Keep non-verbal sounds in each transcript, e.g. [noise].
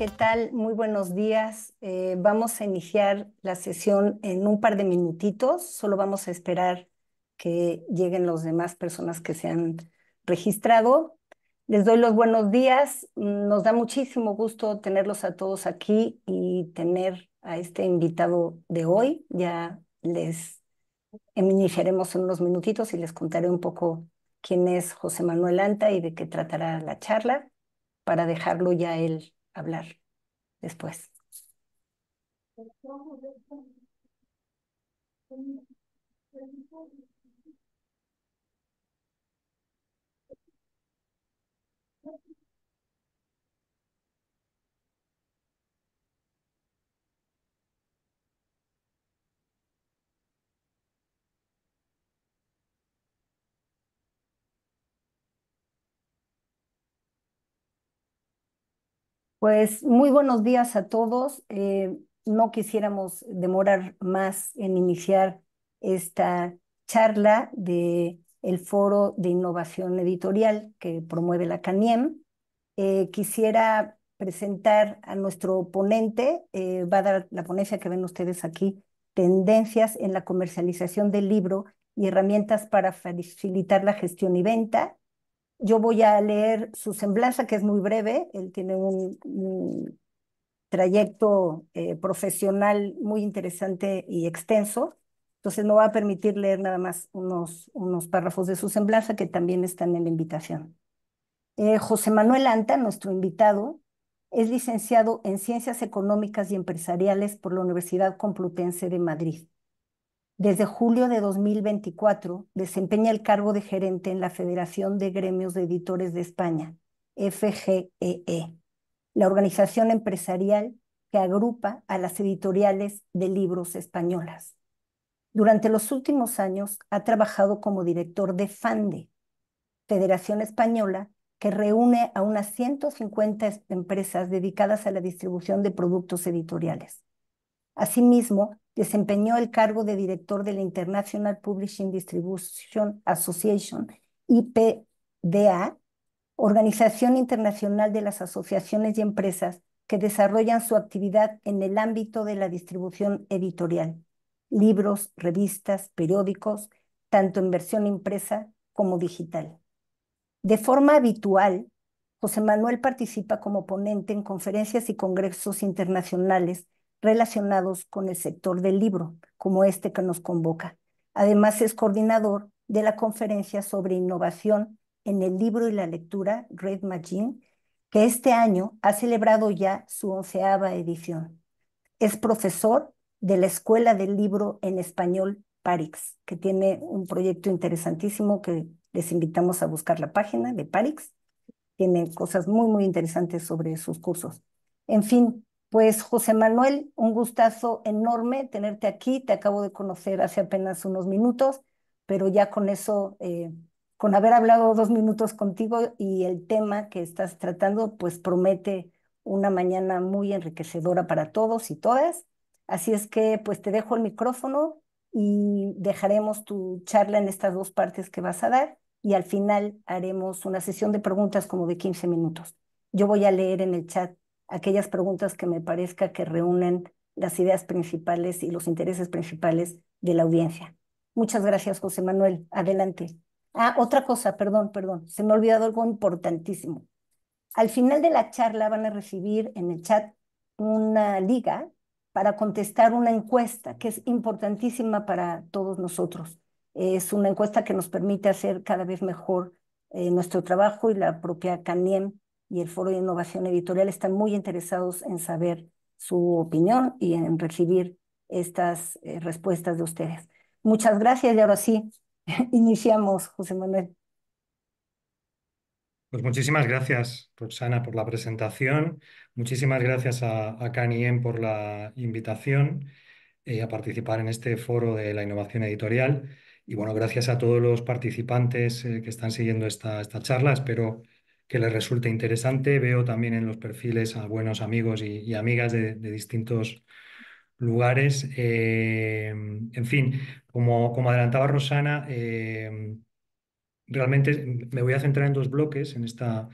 ¿qué tal? Muy buenos días. Eh, vamos a iniciar la sesión en un par de minutitos. Solo vamos a esperar que lleguen las demás personas que se han registrado. Les doy los buenos días. Nos da muchísimo gusto tenerlos a todos aquí y tener a este invitado de hoy. Ya les iniciaremos en unos minutitos y les contaré un poco quién es José Manuel Anta y de qué tratará la charla para dejarlo ya él hablar después. Pues muy buenos días a todos. Eh, no quisiéramos demorar más en iniciar esta charla de el Foro de Innovación Editorial que promueve la CANIEM. Eh, quisiera presentar a nuestro ponente, eh, va a dar la ponencia que ven ustedes aquí, Tendencias en la comercialización del libro y herramientas para facilitar la gestión y venta. Yo voy a leer su semblanza, que es muy breve. Él tiene un, trayecto eh, profesional muy interesante y extenso. Entonces, no va a permitir leer nada más unos, unos párrafos de su semblanza que también están en la invitación. Eh, José Manuel Anta, nuestro invitado, es licenciado en Ciencias Económicas y Empresariales por la Universidad Complutense de Madrid. Desde julio de 2024 desempeña el cargo de gerente en la Federación de Gremios de Editores de España, FGEE, e, la organización empresarial que agrupa a las editoriales de libros españolas. Durante los últimos años ha trabajado como director de FANDE, Federación Española, que reúne a unas 150 empresas dedicadas a la distribución de productos editoriales. Asimismo, desempeñó el cargo de director de la International Publishing Distribution Association, IPDA, Organización Internacional de las Asociaciones y Empresas que desarrollan su actividad en el ámbito de la distribución editorial, libros, revistas, periódicos, tanto en versión impresa como digital. De forma habitual, José Manuel participa como ponente en conferencias y congresos internacionales relacionados con el sector del libro, como este que nos convoca. Además, es coordinador de la conferencia sobre innovación en el libro y la lectura, Red Machine, que este año ha celebrado ya su onceava edición. Es profesor de la Escuela del Libro en Español Parix, que tiene un proyecto interesantísimo que les invitamos a buscar la página de Parix. Tiene cosas muy, muy interesantes sobre sus cursos. En fin, pues José Manuel, un gustazo enorme tenerte aquí. Te acabo de conocer hace apenas unos minutos, pero ya con eso, eh, con haber hablado dos minutos contigo y el tema que estás tratando, pues promete una mañana muy enriquecedora para todos y todas. Así es que pues te dejo el micrófono y dejaremos tu charla en estas dos partes que vas a dar y al final haremos una sesión de preguntas como de 15 minutos. Yo voy a leer en el chat aquellas preguntas que me parezca que reúnen las ideas principales y los intereses principales de la audiencia. Muchas gracias, José Manuel. Adelante. Ah, otra cosa, perdón, perdón. Se me ha olvidado algo importantísimo. Al final de la charla van a recibir en el chat una liga para contestar una encuesta que es importantísima para todos nosotros. Es una encuesta que nos permite hacer cada vez mejor eh, nuestro trabajo y la propia CANIEM y el Foro de Innovación Editorial están muy interesados en saber su opinión y en recibir estas eh, respuestas de ustedes. Muchas gracias y ahora sí, [laughs] iniciamos, José Manuel. Pues muchísimas gracias, Roxana, por la presentación. Muchísimas gracias a, a Caniem por la invitación eh, a participar en este foro de la innovación editorial. Y bueno, gracias a todos los participantes eh, que están siguiendo esta, esta charla. Espero que les resulte interesante. Veo también en los perfiles a buenos amigos y, amigas de, distintos lugares. Eh, en fin, como, como adelantaba Rosana, eh, realmente me voy a centrar en dos bloques en esta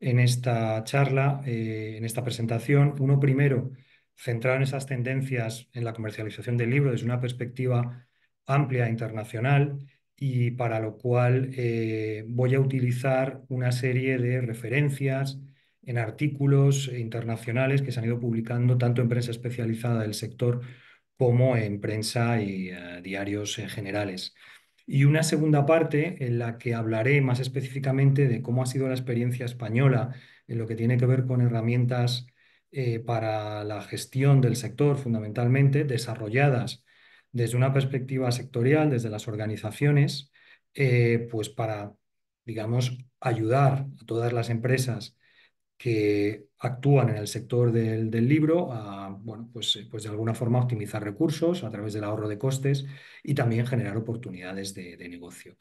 en esta charla, eh, en esta presentación. Uno primero, centrado en esas tendencias en la comercialización del libro desde una perspectiva amplia e internacional y para lo cual eh, voy a utilizar una serie de referencias en artículos internacionales que se han ido publicando tanto en prensa especializada del sector como en prensa y eh, diarios generales. Y una segunda parte en la que hablaré más específicamente de cómo ha sido la experiencia española en lo que tiene que ver con herramientas eh, para la gestión del sector, fundamentalmente desarrolladas desde una perspectiva sectorial, desde las organizaciones, eh, pues para, digamos, ayudar a todas las empresas que actúan en el sector del, libro a, bueno, pues, eh, pues de alguna forma optimizar recursos a través del ahorro de costes y también generar oportunidades de, negocio.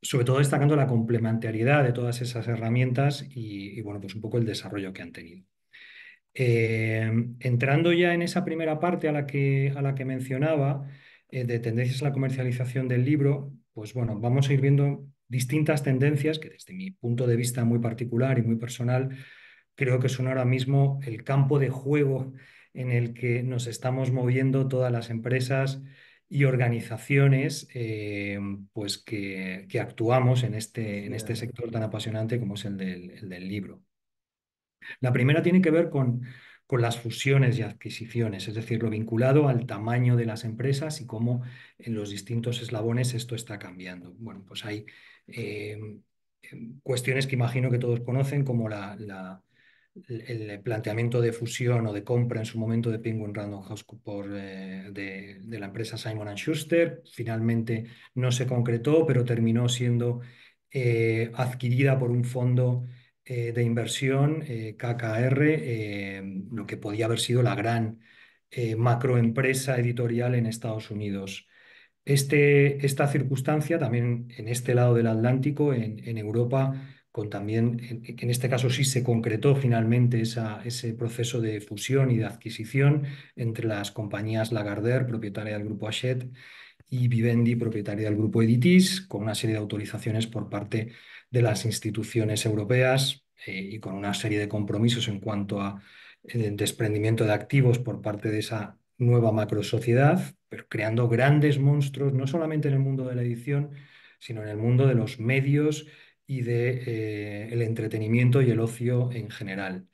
Sobre todo destacando la complementariedad de todas esas herramientas y, bueno, pues un poco el desarrollo que han tenido. Eh, entrando ya en esa primera parte a la que, a la que mencionaba, eh, de tendencias a la comercialización del libro, pues bueno, vamos a ir viendo distintas tendencias que desde mi punto de vista muy particular y muy personal, creo que son ahora mismo el campo de juego en el que nos estamos moviendo todas las empresas y organizaciones eh, pues que, actuamos en este, en este sector tan apasionante como es el del, libro. La primera tiene que ver con, con, las fusiones y adquisiciones, es decir, lo vinculado al tamaño de las empresas y cómo en los distintos eslabones esto está cambiando. Bueno, pues hay eh, cuestiones que imagino que todos conocen, como la el planteamiento de fusión o de compra en su momento de Penguin Random House por, eh, de, la empresa Simon Schuster. Finalmente no se concretó, pero terminó siendo eh, adquirida por un fondo eh, de inversión, KKR, lo que podía haber sido la gran macroempresa editorial en Estados Unidos. Este, esta circunstancia también en este lado del Atlántico, en, en Europa, con también, en, este caso sí se concretó finalmente ese proceso de fusión y de adquisición entre las compañías Lagardère, propietaria del grupo Hachette, y Vivendi, propietaria del grupo Editis, con una serie de autorizaciones por parte de las instituciones europeas eh, y con una serie de compromisos en cuanto a eh, desprendimiento de activos por parte de esa nueva macrosociedad, pero creando grandes monstruos, no solamente en el mundo de la edición, sino en el mundo de los medios y de, eh, el entretenimiento y el ocio en general.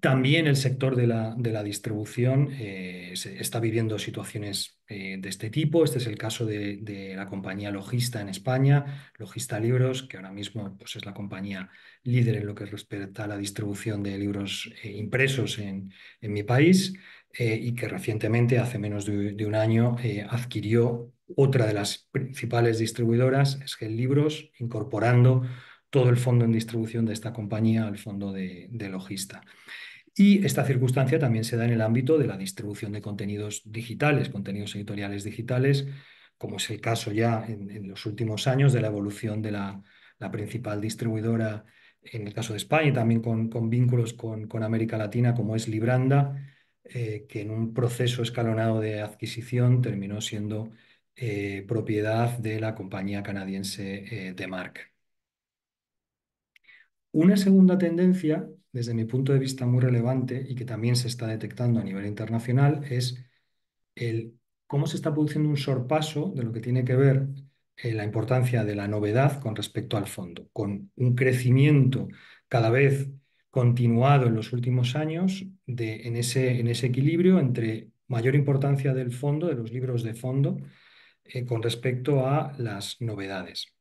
También el sector de la, de la distribución eh, está viviendo situaciones eh, de este tipo. Este es el caso de, la compañía Logista en España, Logista Libros, que ahora mismo pues, es la compañía líder en lo que respecta a la distribución de libros impresos en, en, mi país y que recientemente, hace menos de, de un año, adquirió otra de las principales distribuidoras es Gel Libros, incorporando todo el fondo en distribución de esta compañía al fondo de, Logista. Y esta circunstancia también se da en el ámbito de la distribución de contenidos digitales, contenidos editoriales digitales, como es el caso ya en, los últimos años de la evolución de la, principal distribuidora, en el caso de España, también con, vínculos con, con, América Latina, como es Libranda, eh, que en un proceso escalonado de adquisición terminó siendo eh, propiedad de la compañía canadiense eh, de Mark. Una segunda tendencia, desde mi punto de vista muy relevante y que también se está detectando a nivel internacional, es el cómo se está produciendo un sorpaso de lo que tiene que ver eh, la importancia de la novedad con respecto al fondo, con un crecimiento cada vez continuado en los últimos años de, en, ese, en ese equilibrio entre mayor importancia del fondo, de los libros de fondo, eh, con respecto a las novedades.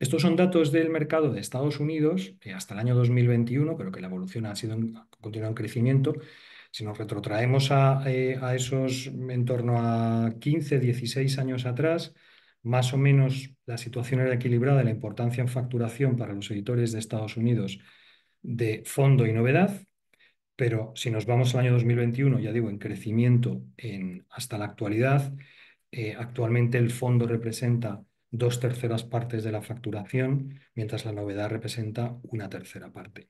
Estos son datos del mercado de Estados Unidos hasta el año 2021, pero que la evolución ha sido en, continuado en crecimiento. Si nos retrotraemos a, eh, esos en torno a 15, 16 años atrás, más o menos la situación era equilibrada, la importancia en facturación para los editores de Estados Unidos de fondo y novedad, pero si nos vamos al año 2021, ya digo, en crecimiento en, hasta la actualidad, eh, actualmente el fondo representa dos terceras partes de la facturación, mientras la novedad representa una tercera parte.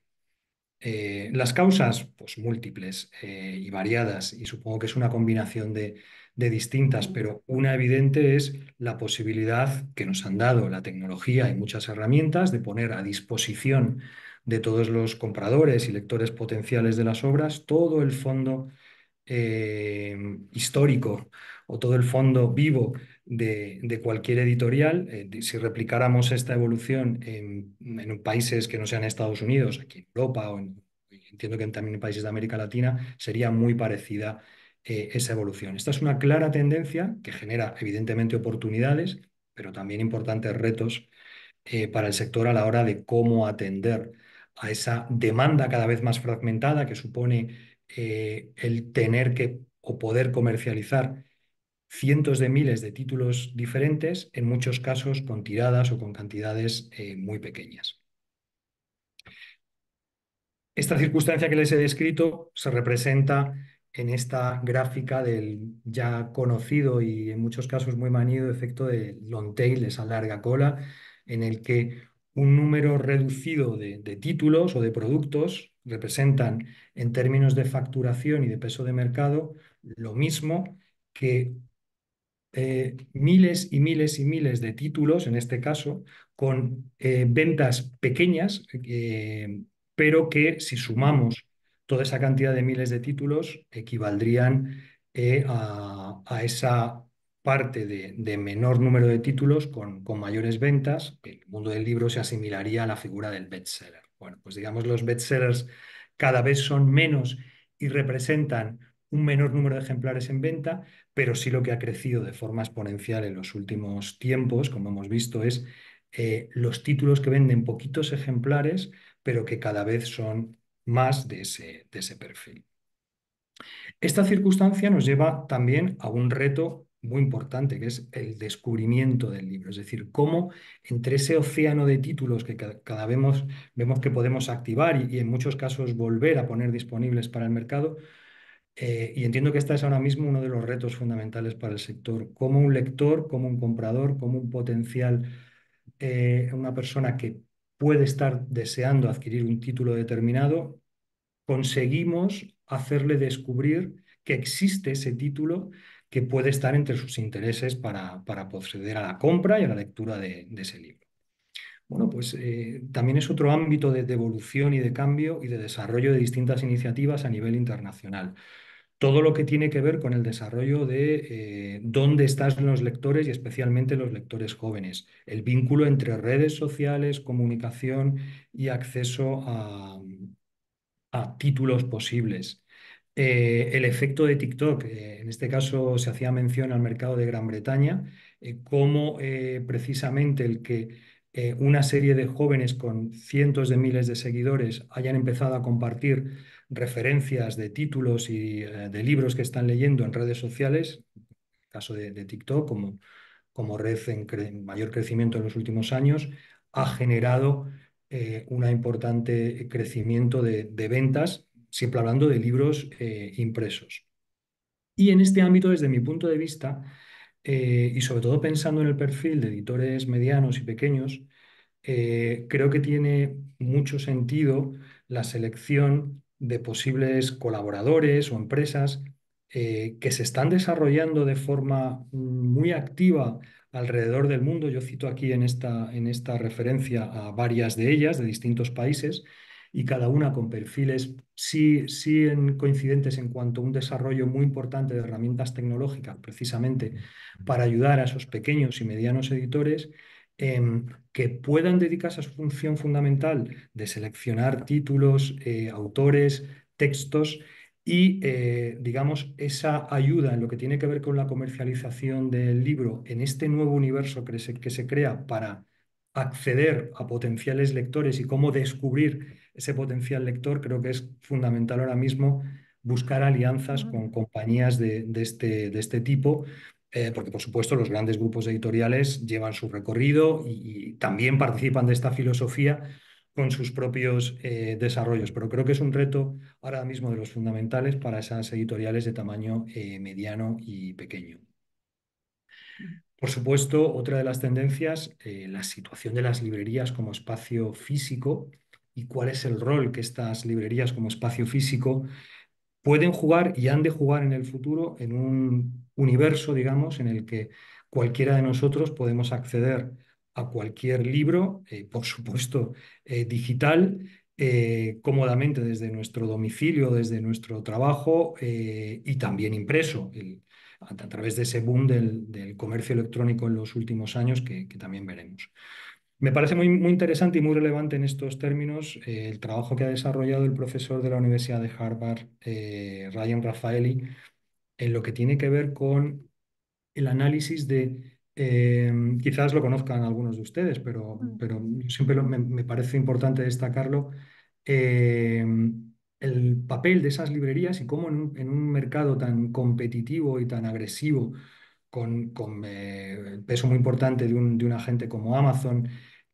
Eh, las causas, pues múltiples eh, y variadas, y supongo que es una combinación de, distintas, pero una evidente es la posibilidad que nos han dado la tecnología y muchas herramientas de poner a disposición de todos los compradores y lectores potenciales de las obras, todo el fondo eh, histórico o todo el fondo vivo de, cualquier editorial. Eh, si replicáramos esta evolución en, países que no sean Estados Unidos, aquí en Europa o entiendo que también en países de América Latina, sería muy parecida eh, esa evolución. Esta es una clara tendencia que genera evidentemente oportunidades, pero también importantes retos para el sector a la hora de cómo atender a esa demanda cada vez más fragmentada que supone eh, el tener que o poder comercializar cientos de miles de títulos diferentes, en muchos casos con tiradas o con cantidades eh, muy pequeñas. Esta circunstancia que les he descrito se representa en esta gráfica del ya conocido y en muchos casos muy manido efecto de long tail, esa larga cola, en el que un número reducido de, títulos o de productos representan en términos de facturación y de peso de mercado lo mismo que eh, miles y miles y miles de títulos, en este caso, con eh, ventas pequeñas, eh, pero que si sumamos toda esa cantidad de miles de títulos, equivaldrían a, a esa parte de, menor número de títulos con, con, mayores ventas, el mundo del libro se asimilaría a la figura del bestseller. Bueno, pues digamos los bestsellers cada vez son menos y representan un menor número de ejemplares en venta, pero sí lo que ha crecido de forma exponencial en los últimos tiempos, como hemos visto, es eh, los títulos que venden poquitos ejemplares, pero que cada vez son más de ese, de ese perfil. Esta circunstancia nos lleva también a un reto muy importante, que es el descubrimiento del libro. Es decir, cómo entre ese océano de títulos que cada, vez vemos, que podemos activar y, en muchos casos volver a poner disponibles para el mercado, eh, y entiendo que este es ahora mismo uno de los retos fundamentales para el sector, como un lector, como un comprador, como un potencial, eh, una persona que puede estar deseando adquirir un título determinado, conseguimos hacerle descubrir que existe ese título que puede estar entre sus intereses para, para proceder a la compra y a la lectura de, ese libro. Bueno, pues eh, también es otro ámbito de, evolución y de cambio y de desarrollo de distintas iniciativas a nivel internacional. Todo lo que tiene que ver con el desarrollo de eh, dónde están los lectores y especialmente los lectores jóvenes. El vínculo entre redes sociales, comunicación y acceso a, títulos posibles. Eh, el efecto de TikTok, en este caso se hacía mención al mercado de Gran Bretaña, cómo precisamente el que una serie de jóvenes con cientos de miles de seguidores hayan empezado a compartir referencias de títulos y de libros que están leyendo en redes sociales, en el caso de, TikTok como, como red en, mayor crecimiento en los últimos años, ha generado un importante crecimiento de ventas siempre hablando de libros eh, impresos. Y en este ámbito, desde mi punto de vista, eh, y sobre todo pensando en el perfil de editores medianos y pequeños, eh, creo que tiene mucho sentido la selección de posibles colaboradores o empresas que se están desarrollando de forma muy activa alrededor del mundo. Yo cito aquí en esta, en esta referencia a varias de ellas, de distintos países, y cada una con perfiles sí, sí en coincidentes en cuanto a un desarrollo muy importante de herramientas tecnológicas, precisamente para ayudar a esos pequeños y medianos editores em, que puedan dedicarse a su función fundamental de seleccionar títulos, eh, autores, textos y, eh, digamos, esa ayuda en lo que tiene que ver con la comercialización del libro en este nuevo universo que se, que se crea para acceder a potenciales lectores y cómo descubrir ese potencial lector, creo que es fundamental ahora mismo buscar alianzas con compañías de, este, de este, tipo, eh, porque por supuesto los grandes grupos editoriales llevan su recorrido y, también participan de esta filosofía con sus propios eh, desarrollos, pero creo que es un reto ahora mismo de los fundamentales para esas editoriales de tamaño eh, mediano y pequeño. Por supuesto, otra de las tendencias, la situación de las librerías como espacio físico, y cuál es el rol que estas librerías como espacio físico pueden jugar y han de jugar en el futuro en un universo, digamos, en el que cualquiera de nosotros podemos acceder a cualquier libro, eh, por supuesto, eh, digital, eh, cómodamente desde nuestro domicilio, desde nuestro trabajo y también impreso, a, través de ese boom del, comercio electrónico en los últimos años que también veremos. Me parece muy, muy interesante y muy relevante en estos términos eh, el trabajo que ha desarrollado el profesor de la Universidad de Harvard, eh, Ryan Raffaeli, en lo que tiene que ver con el análisis de, eh, quizás lo conozcan algunos de ustedes, pero, Mm, pero siempre lo- me, me parece importante destacarlo, el papel de esas librerías y cómo en un, en un mercado tan competitivo y tan agresivo, con, con eh, el peso muy importante de un, de un agente como Amazon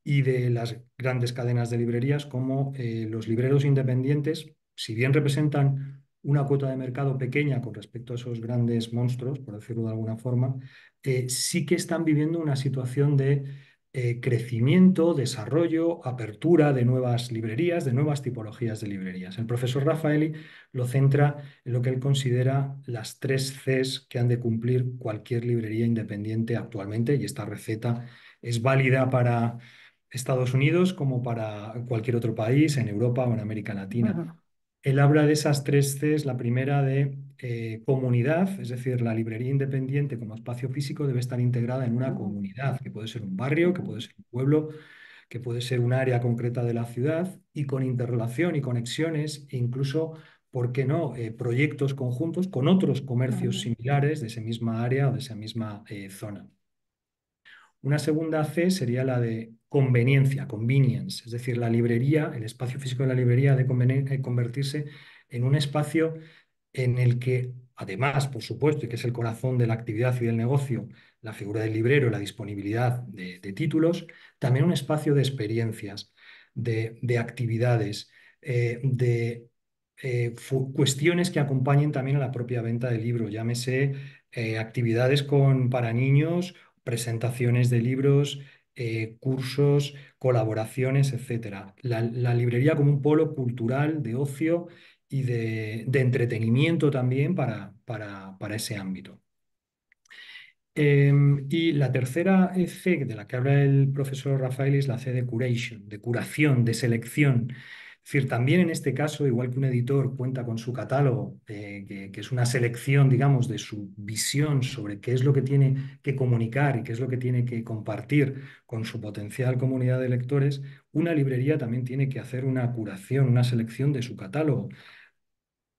y de las grandes cadenas de librerías, como eh, los libreros independientes, si bien representan una cuota de mercado pequeña con respecto a esos grandes monstruos, por decirlo de alguna forma, eh, sí que están viviendo una situación de eh, crecimiento, desarrollo, apertura de nuevas librerías, de nuevas tipologías de librerías. El profesor Raffaeli lo centra en lo que él considera las tres Cs que han de cumplir cualquier librería independiente actualmente y esta receta es válida para Estados Unidos como para cualquier otro país, en Europa o en América Latina. ujú, Él habla de esas tres Cs, la primera de eh, comunidad, es decir, la librería independiente como espacio físico debe estar integrada en una ujú, comunidad, que puede ser un barrio, que puede ser un pueblo, que puede ser un área concreta de la ciudad, y con interrelación y conexiones, e incluso, ¿por qué no?, eh, proyectos conjuntos con otros comercios similares de esa misma área o de esa misma eh, zona. Una segunda C sería la de conveniencia, convenience, es decir, la librería, el espacio físico de la librería de eh, convertirse en un espacio en el que, además, por supuesto, y que es el corazón de la actividad y del negocio, la figura del librero la disponibilidad de, títulos, también un espacio de experiencias, de, de actividades, eh, de eh, cuestiones que acompañen también a la propia venta del libro, llámese actividades con, para niños, presentaciones de libros, eh, cursos, colaboraciones, etcétera. La, librería como un polo cultural de ocio y de, entretenimiento también para, para, para ese ámbito. Em, y la tercera C de la que habla el profesor Rafael es la C de curation, de curación, de selección. Decir, también en este caso, igual que un editor cuenta con su catálogo, eh, que, es una selección, digamos, de su visión sobre qué es lo que tiene que comunicar y qué es lo que tiene que compartir con su potencial comunidad de lectores, una librería también tiene que hacer una curación, una selección de su catálogo.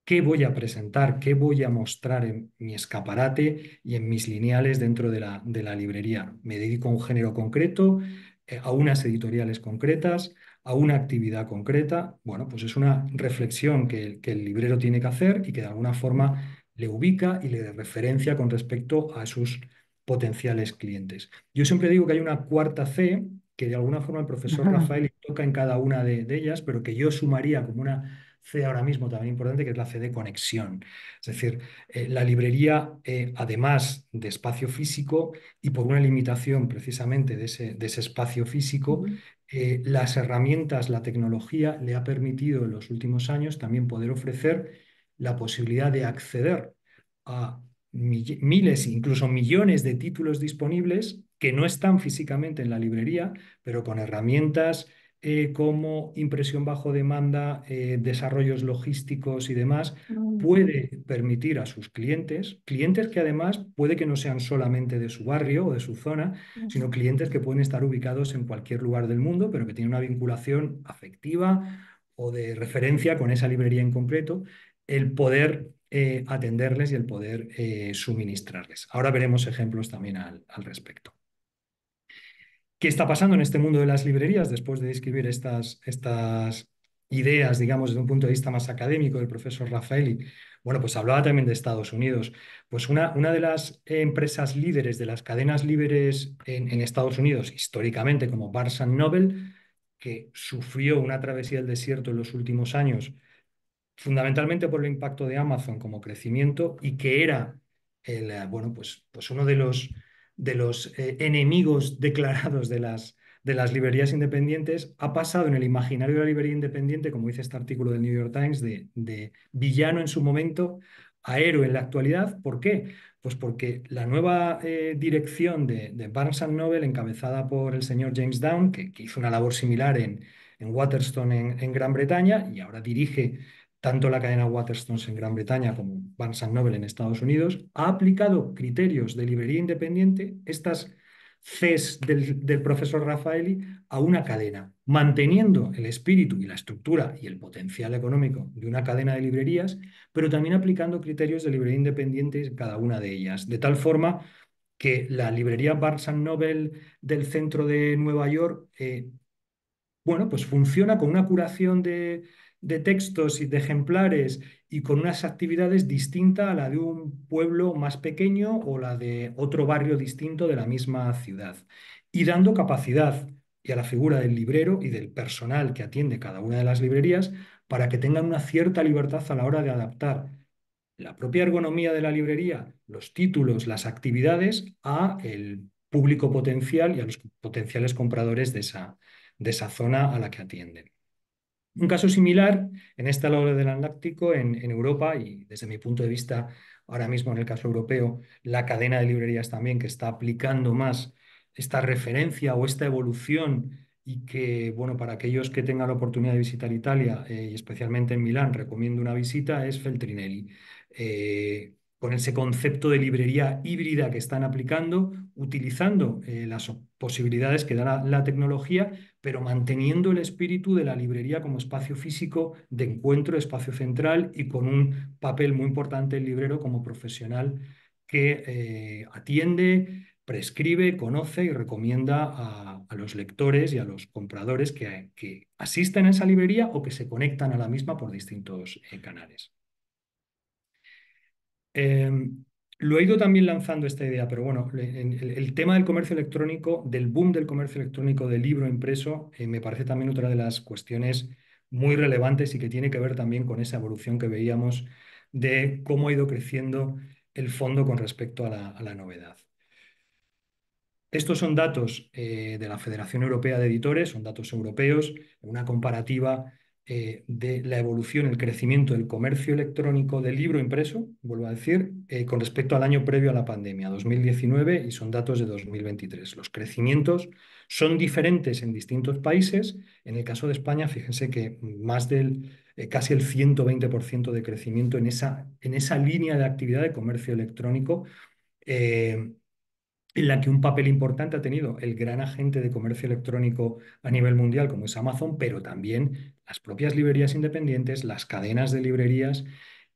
Qué voy a presentar, qué voy a mostrar en mi escaparate y en mis lineales dentro de la, de la librería. Me dedico a un género concreto, eh, a unas editoriales concretas, a una actividad concreta. Bueno, pues es una reflexión que, el- que el librero tiene que hacer y que de alguna forma le ubica y le referencia con respecto a sus potenciales clientes. Yo siempre digo que hay una cuarta C que de alguna forma el profesor Rafael toca en cada una de, de ellas, pero que yo sumaría como una C ahora mismo también importante, que es la C de conexión. Es decir, eh, la librería, eh, además de espacio físico y por una limitación precisamente de ese, de ese espacio físico, eh, las herramientas, la tecnología le ha permitido en los últimos años también poder ofrecer la posibilidad de acceder a miles, incluso millones de títulos disponibles que no están físicamente en la librería, pero con herramientas eh, como impresión bajo demanda, eh, desarrollos logísticos y demás, puede permitir a sus clientes, clientes que además puede que no sean solamente de su barrio o de su zona, sino clientes que pueden estar ubicados en cualquier lugar del mundo, pero que tienen una vinculación afectiva o de referencia con esa librería en concreto, el poder eh, atenderles y el poder suministrarles. Ahora veremos ejemplos también al al respecto. ¿Qué está pasando en este mundo de las librerías después de describir estas, estas ideas, digamos, desde un punto de vista más académico del profesor Raffaelli? Bueno, pues hablaba también de Estados Unidos. Pues una, una de las empresas líderes de las cadenas en, en Estados Unidos, históricamente como Barnes Noble, que sufrió una travesía del desierto en los últimos años fundamentalmente por el impacto de Amazon como crecimiento y que era el, eh, bueno, pues, pues uno de los, de los eh, enemigos [laughs] declarados de las, de las librerías independientes, ha pasado en el imaginario de la librería independiente, como dice este artículo del New York Times, de, de villano en su momento a héroe en la actualidad. ¿Por qué? Pues porque la nueva eh, dirección de, de Barnes Noble, encabezada por el señor James Down, que, que hizo una labor similar en en Waterstone en, Gran Bretaña y ahora dirige tanto la cadena Waterstones en Gran Bretaña como Barnes Noble en Estados Unidos, ha aplicado criterios de librería independiente, estas Cs del, profesor Rafaeli, a una cadena, manteniendo el espíritu y la estructura y el potencial económico de una cadena de librerías, pero también aplicando criterios de librería independiente en cada una de ellas, de tal forma que la librería Barnes Noble del centro de Nueva York, eh, bueno, pues funciona con una curación de, textos y de ejemplares y con unas actividades distintas a la de un pueblo más pequeño o la de otro barrio distinto de la misma ciudad. Y dando capacidad y a la figura del librero y del personal que atiende cada una de las librerías para que tengan una cierta libertad a la hora de adaptar la propia ergonomía de la librería, los títulos, las actividades, a el público potencial y a los potenciales compradores de esa, de esa zona a la que atienden. Un caso similar en este lado del Atlántico, en, en, Europa, y desde mi punto de vista, ahora mismo en el caso europeo, la cadena de librerías también que está aplicando más esta referencia o esta evolución y que, bueno, para aquellos que tengan la oportunidad de visitar Italia, eh, y especialmente en Milán, recomiendo una visita, es Feltrinelli. Eh, con ese concepto de librería híbrida que están aplicando, utilizando eh, las posibilidades que da la, tecnología, pero manteniendo el espíritu de la librería como espacio físico de encuentro, espacio central y con un papel muy importante el librero como profesional que eh, atiende, prescribe, conoce y recomienda a, los lectores y a los compradores que, asisten a esa librería o que se conectan a la misma por distintos canales. Em, lo he ido también lanzando esta idea, pero bueno, el, tema del comercio electrónico, del boom del comercio electrónico, del libro impreso, eh, me parece también otra de las cuestiones muy relevantes y que tiene que ver también con esa evolución que veíamos de cómo ha ido creciendo el fondo con respecto a la, novedad. Estos son datos eh, de la Federación Europea de Editores, son datos europeos, una comparativa eh, de la evolución, el crecimiento del comercio electrónico del libro impreso, vuelvo a decir, eh, con respecto al año previo a la pandemia, 2019, y son datos de 2023. Los crecimientos son diferentes en distintos países. En el caso de España, fíjense que más del eh, casi el 120% de crecimiento en esa, en esa línea de actividad de comercio electrónico en la que un papel importante ha tenido el gran agente de comercio electrónico a nivel mundial como es Amazon, pero también las propias librerías independientes, las cadenas de librerías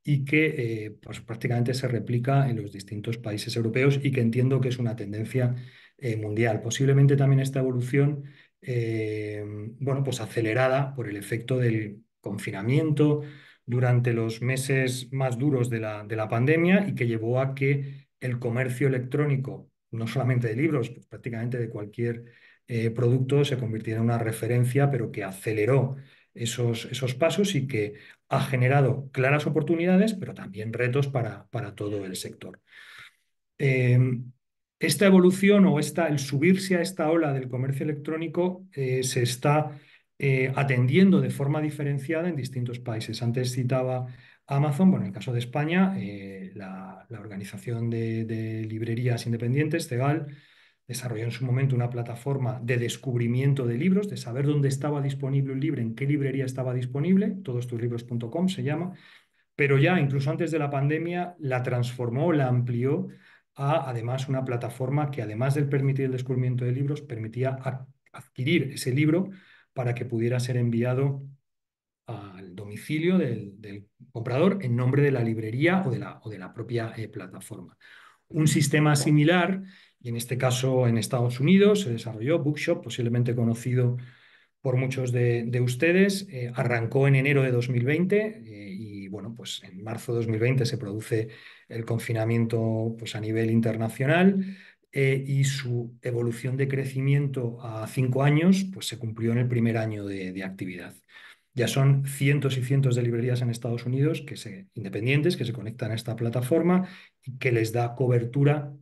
y que eh, pues prácticamente se replica en los distintos países europeos y que entiendo que es una tendencia eh, mundial. Posiblemente también esta evolución, eh, bueno, pues acelerada por el efecto del confinamiento durante los meses más duros de la, de la pandemia y que llevó a que el comercio electrónico, no solamente de libros, pues prácticamente de cualquier producto, se convirtiera en una referencia, pero que aceleró esos, esos pasos y que ha generado claras oportunidades, pero también retos para, para todo el sector. Em, esta evolución o esta, el subirse a esta ola del comercio electrónico eh, se está eh, atendiendo de forma diferenciada en distintos países. Antes citaba Amazon, bueno, en el caso de España, eh, la, organización de, de, librerías independientes, CEGAL, desarrolló en su momento una plataforma de descubrimiento de libros, de saber dónde estaba disponible un libro, en qué librería estaba disponible, todostuslibros.com se llama, pero ya incluso antes de la pandemia la transformó, la amplió a además una plataforma que además del permitir el descubrimiento de libros, permitía adquirir ese libro para que pudiera ser enviado al domicilio del, comprador en nombre de la librería o de la, propia eh, plataforma. Un sistema similar y en este caso en Estados Unidos se desarrolló Bookshop, posiblemente conocido por muchos de, ustedes. Eh, arrancó en enero de 2020 eh, y bueno, pues en marzo de 2020 se produce el confinamiento pues, a nivel internacional eh, y su evolución de crecimiento a cinco años pues, se cumplió en el primer año de, actividad. Ya son cientos y cientos de librerías en Estados Unidos que se, independientes que se conectan a esta plataforma y que les da cobertura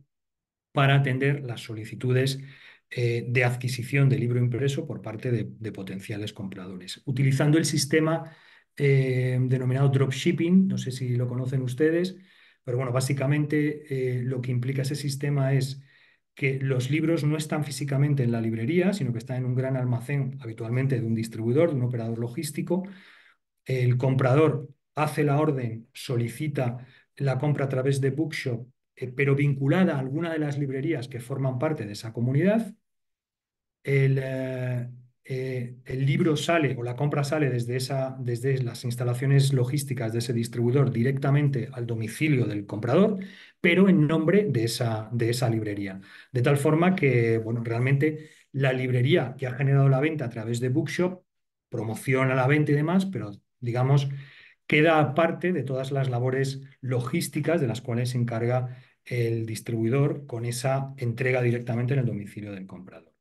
para atender las solicitudes eh, de adquisición de libro impreso por parte de, potenciales compradores. Utilizando el sistema eh, denominado dropshipping, no sé si lo conocen ustedes, pero bueno, básicamente eh, lo que implica ese sistema es que los libros no están físicamente en la librería, sino que están en un gran almacén, habitualmente de un distribuidor, de un operador logístico. El comprador hace la orden, solicita la compra a través de Bookshop, eh, pero vinculada a alguna de las librerías que forman parte de esa comunidad. El, eh, eh, libro sale o la compra sale desde, desde las instalaciones logísticas de ese distribuidor directamente al domicilio del comprador, pero en nombre de esa, de esa librería. De tal forma que, bueno, realmente la librería que ha generado la venta a través de Bookshop promociona la venta y demás, pero digamos, queda aparte de todas las labores logísticas de las cuales se encarga el distribuidor con esa entrega directamente en el domicilio del comprador.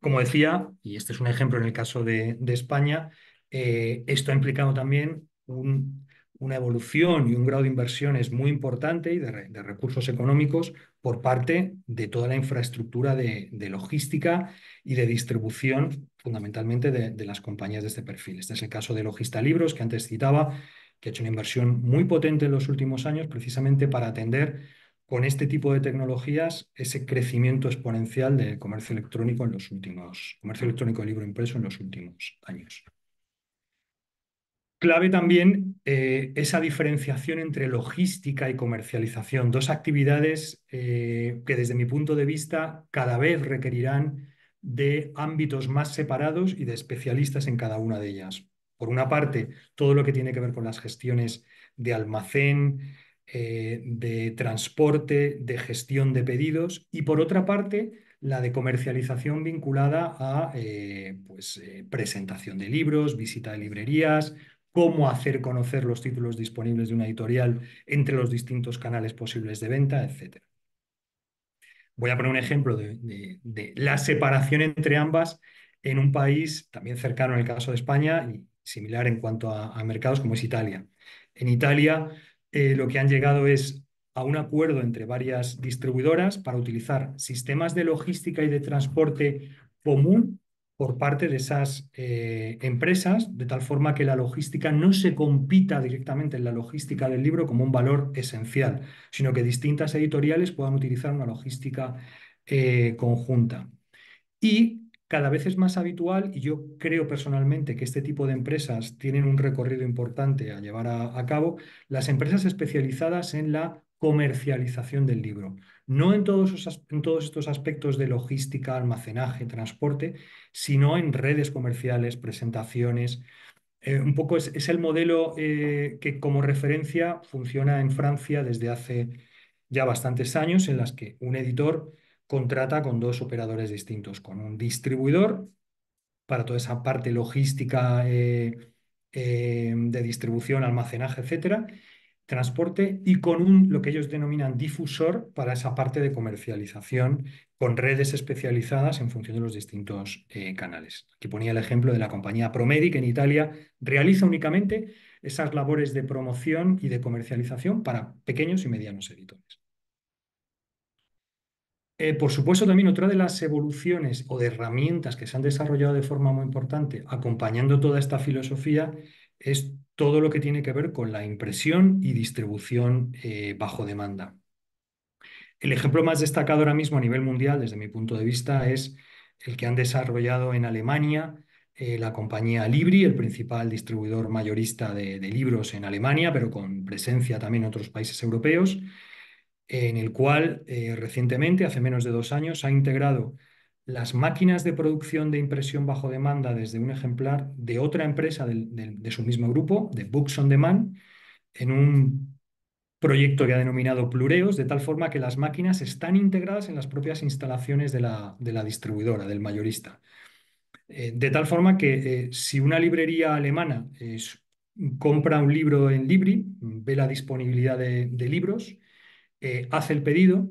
Como decía, y este es un ejemplo en el caso de, España, eh, esto ha implicado también una evolución y un grado de inversiones muy importante y de, recursos económicos por parte de toda la infraestructura de, logística y de distribución, fundamentalmente de, las compañías de este perfil. Este es el caso de Logista Libros, que antes citaba, que ha hecho una inversión muy potente en los últimos años precisamente para atender con este tipo de tecnologías ese crecimiento exponencial del comercio electrónico en los últimos, comercio electrónico de libro impreso en los últimos años. Clave también eh, esa diferenciación entre logística y comercialización, dos actividades eh, que desde mi punto de vista cada vez requerirán de ámbitos más separados y de especialistas en cada una de ellas. Por una parte, todo lo que tiene que ver con las gestiones de almacén, eh, de transporte, de gestión de pedidos y por otra parte la de comercialización vinculada a pues, presentación de libros, visita de librerías, cómo hacer conocer los títulos disponibles de una editorial entre los distintos canales posibles de venta, etc. Voy a poner un ejemplo de, la separación entre ambas en un país también cercano en el caso de España y similar en cuanto a mercados como es Italia. En Italia eh, lo que han llegado es a un acuerdo entre varias distribuidoras para utilizar sistemas de logística y de transporte común por parte de esas eh, empresas, de tal forma que la logística no se compita directamente en la logística del libro como un valor esencial, sino que distintas editoriales puedan utilizar una logística eh, conjunta. Y cada vez es más habitual y yo creo personalmente que este tipo de empresas tienen un recorrido importante a llevar a, cabo, las empresas especializadas en la comercialización del libro. No en todos, en todos estos aspectos de logística, almacenaje, transporte, sino en redes comerciales, presentaciones. Eh, un poco es, el modelo eh, que como referencia funciona en Francia desde hace ya bastantes años, en las que un editor contrata con dos operadores distintos, con un distribuidor para toda esa parte logística eh, de distribución, almacenaje, etcétera, transporte y con un, lo que ellos denominan difusor para esa parte de comercialización con redes especializadas en función de los distintos eh, canales. Aquí ponía el ejemplo de la compañía Promedic en Italia, realiza únicamente esas labores de promoción y de comercialización para pequeños y medianos editores. Eh, por supuesto, también otra de las evoluciones o de herramientas que se han desarrollado de forma muy importante acompañando toda esta filosofía es todo lo que tiene que ver con la impresión y distribución eh, bajo demanda. El ejemplo más destacado ahora mismo a nivel mundial, desde mi punto de vista, es el que han desarrollado en Alemania eh, la compañía Libri, el principal distribuidor mayorista de libros en Alemania, pero con presencia también en otros países europeos en el cual eh, recientemente, hace menos de dos años, ha integrado las máquinas de producción de impresión bajo demanda desde un ejemplar de otra empresa de su mismo grupo, de Books on Demand, en un proyecto que ha denominado Plureos, de tal forma que las máquinas están integradas en las propias instalaciones de la, distribuidora, del mayorista. Eh, de tal forma que eh, si una librería alemana compra un libro en Libri, ve la disponibilidad de libros, eh, hace el pedido,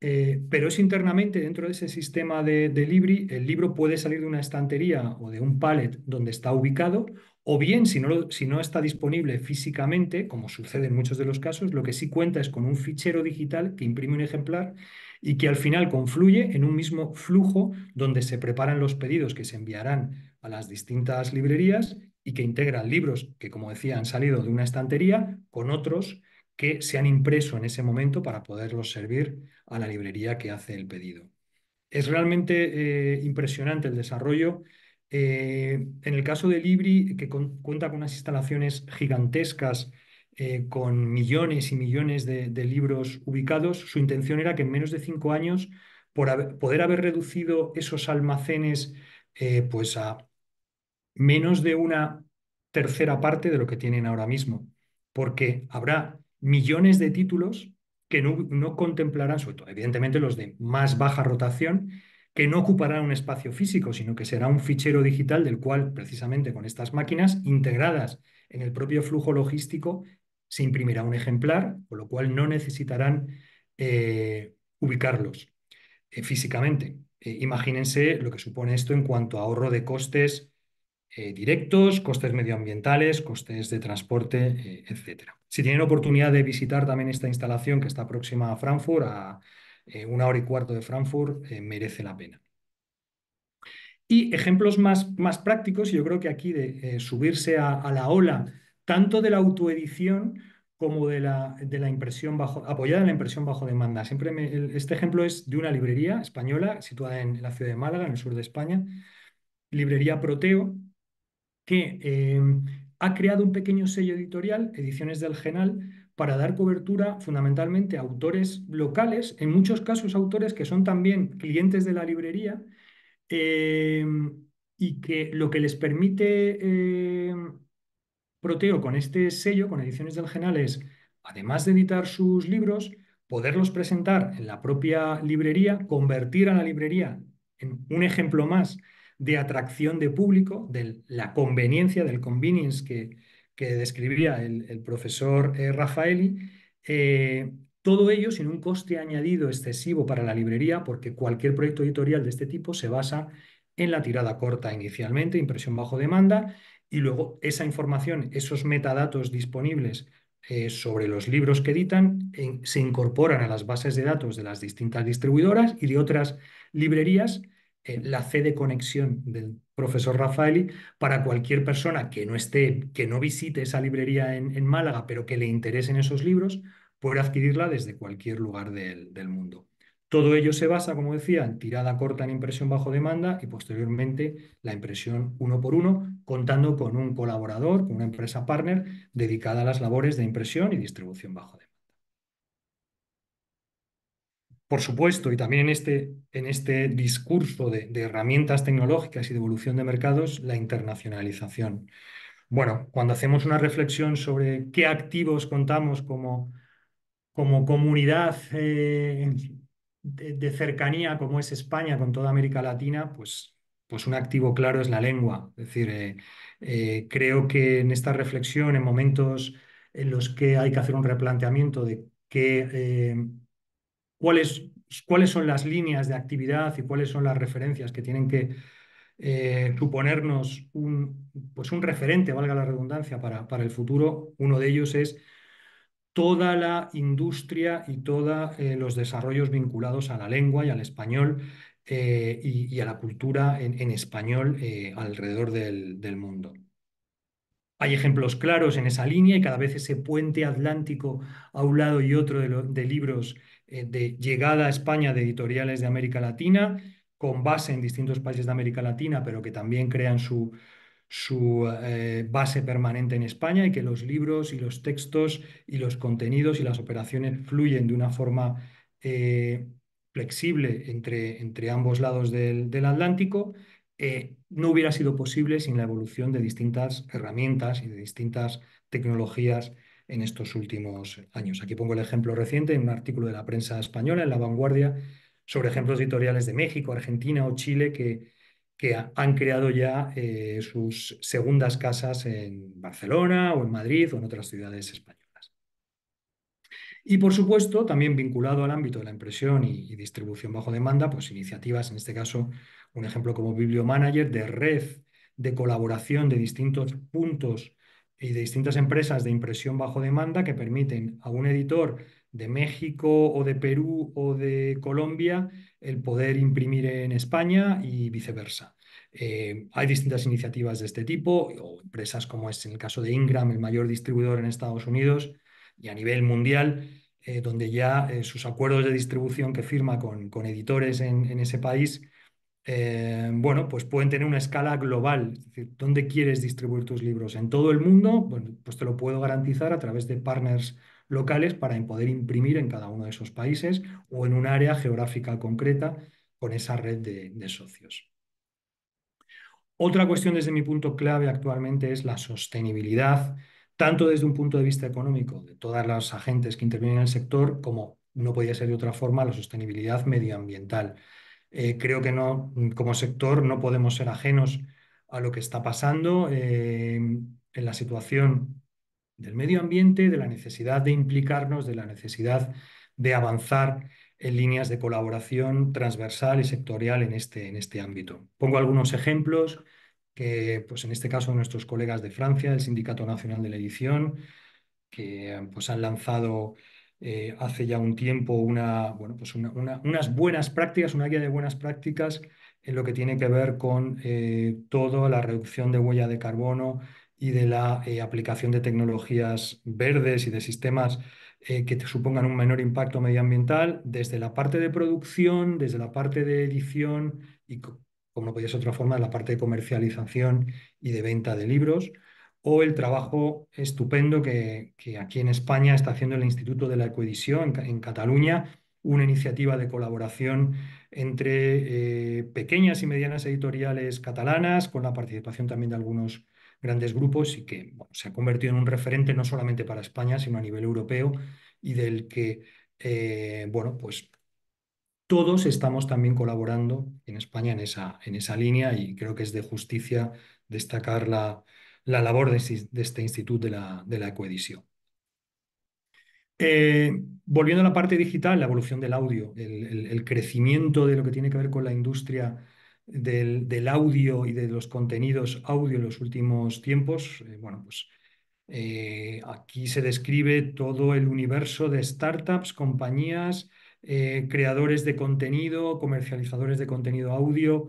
eh, pero es internamente dentro de ese sistema de, Libri, el libro puede salir de una estantería o de un pallet donde está ubicado, o bien si no está disponible físicamente, como sucede en muchos de los casos, lo que sí cuenta es con un fichero digital que imprime un ejemplar y que al final confluye en un mismo flujo donde se preparan los pedidos que se enviarán a las distintas librerías y que integran libros que, como decía, han salido de una estantería con otros que se han impreso en ese momento para poderlos servir a la librería que hace el pedido. Es realmente eh, impresionante el desarrollo. Eh, en el caso de Libri, que cuenta con unas instalaciones gigantescas, eh, con millones y millones de, libros ubicados, su intención era que en menos de cinco años, por poder haber reducido esos almacenes pues a menos de una tercera parte de lo que tienen ahora mismo, porque habrá millones de títulos que no, contemplarán, sobre todo, evidentemente los de más baja rotación, que no ocuparán un espacio físico, sino que será un fichero digital del cual, precisamente con estas máquinas integradas en el propio flujo logístico, se imprimirá un ejemplar, con lo cual no necesitarán eh, ubicarlos eh, físicamente. Eh, imagínense lo que supone esto en cuanto a ahorro de costes eh, directos, costes medioambientales, costes de transporte, eh, etc. Si tienen oportunidad de visitar también esta instalación que está próxima a Frankfurt, a eh, una hora y cuarto de Frankfurt, merece la pena. Y ejemplos más, más prácticos, yo creo que aquí de subirse a, la ola, tanto de la autoedición como de la, de la, impresión bajo, apoyada en la impresión bajo demanda. Siempre este ejemplo es de una librería española situada en la ciudad de Málaga, en el sur de España, librería Proteo, que em, ha creado un pequeño sello editorial, Ediciones del Genal, para dar cobertura fundamentalmente a autores locales, en muchos casos autores que son también clientes de la librería, em, y que lo que les permite em, Proteo con este sello, con Ediciones del Genal, es, además de editar sus libros, poderlos presentar en la propia librería, convertir a la librería en un ejemplo más de atracción de público, de la conveniencia, del convenience que, que describía el, profesor eh, Rafaeli, eh, todo ello sin un coste añadido excesivo para la librería, porque cualquier proyecto editorial de este tipo se basa en la tirada corta inicialmente, impresión bajo demanda, y luego esa información, esos metadatos disponibles eh, sobre los libros que editan, se incorporan a las bases de datos de las distintas distribuidoras y de otras librerías eh, la C de conexión del profesor Rafaeli para cualquier persona que no esté, que no visite esa librería en, Málaga, pero que le interesen esos libros, puede adquirirla desde cualquier lugar del, mundo. Todo ello se basa, como decía, en tirada corta en impresión bajo demanda y posteriormente la impresión uno por uno, contando con un colaborador, con una empresa partner dedicada a las labores de impresión y distribución bajo demanda. Por supuesto, y también en este, en este discurso de, herramientas tecnológicas y de evolución de mercados, la internacionalización. Bueno, cuando hacemos una reflexión sobre qué activos contamos como, como comunidad eh, de, cercanía como es España con toda América Latina, pues, pues un activo claro es la lengua. Es decir, eh, eh, creo que en esta reflexión, en momentos en los que hay que hacer un replanteamiento de qué cuáles, cuáles son las líneas de actividad y cuáles son las referencias que tienen que eh, suponernos un, pues un referente, valga la redundancia, para, para, el futuro. Uno de ellos es toda la industria y todos eh, los desarrollos vinculados a la lengua y al español eh, y, a la cultura en, español alrededor del mundo. Hay ejemplos claros en esa línea y cada vez ese puente atlántico a un lado y otro de, libros de llegada a España de editoriales de América Latina, con base en distintos países de América Latina, pero que también crean su, su eh, base permanente en España y que los libros y los textos y los contenidos y las operaciones fluyen de una forma eh, flexible entre, entre ambos lados del, del Atlántico eh, no hubiera sido posible sin la evolución de distintas herramientas y de distintas tecnologías en estos últimos años. Aquí pongo el ejemplo reciente en un artículo de la prensa española en La Vanguardia sobre ejemplos editoriales de México, Argentina o Chile que, que han creado ya eh, sus segundas casas en Barcelona o en Madrid o en otras ciudades españolas. Y por supuesto, también vinculado al ámbito de la impresión y, distribución bajo demanda, pues iniciativas, en este caso, un ejemplo como Bibliomanager de red de colaboración de distintos puntos y de distintas empresas de impresión bajo demanda que permiten a un editor de México o de Perú o de Colombia el poder imprimir en España y viceversa. Eh, hay distintas iniciativas de este tipo, o empresas como es en el caso de Ingram, el mayor distribuidor en Estados Unidos, y a nivel mundial, eh, donde ya eh, sus acuerdos de distribución que firma con, con editores en, en ese país eh, bueno, pues pueden tener una escala global. Es decir, ¿dónde quieres distribuir tus libros? ¿En todo el mundo? Bueno, pues te lo puedo garantizar a través de partners locales para poder imprimir en cada uno de esos países o en un área geográfica concreta con esa red de, de socios. Otra cuestión desde mi punto clave actualmente es la sostenibilidad, tanto desde un punto de vista económico de todas las agentes que intervienen en el sector, como no podía ser de otra forma la sostenibilidad medioambiental. Eh, creo que no, como sector no podemos ser ajenos a lo que está pasando eh, en la situación del medio ambiente, de la necesidad de implicarnos, de la necesidad de avanzar en líneas de colaboración transversal y sectorial en este, en este ámbito. Pongo algunos ejemplos que, pues en este caso, nuestros colegas de Francia, el Sindicato Nacional de la Edición, que pues, han lanzado eh, hace ya un tiempo una, bueno, pues unas buenas prácticas, una guía de buenas prácticas en lo que tiene que ver con eh, toda la reducción de huella de carbono y de la eh, aplicación de tecnologías verdes y de sistemas que te supongan un menor impacto medioambiental desde la parte de producción, desde la parte de edición y, como no podía ser otra forma, la parte de comercialización y de venta de libros o el trabajo estupendo que, aquí en España está haciendo el Instituto de la Ecoedición en, Cataluña, una iniciativa de colaboración entre eh, pequeñas y medianas editoriales catalanas, con la participación también de algunos grandes grupos y que se ha convertido en un referente no solamente para España, sino a nivel europeo y del que, eh, bueno, pues todos estamos también colaborando en España en esa, en esa línea y creo que es de justicia destacar la, la labor de, este instituto de la, de la. Eh, volviendo a la parte digital, la evolución del audio, el, crecimiento de lo que tiene que ver con la industria del, audio y de los contenidos audio en los últimos tiempos, eh, bueno, pues eh, aquí se describe todo el universo de startups, compañías, creadores de contenido, comercializadores de contenido audio,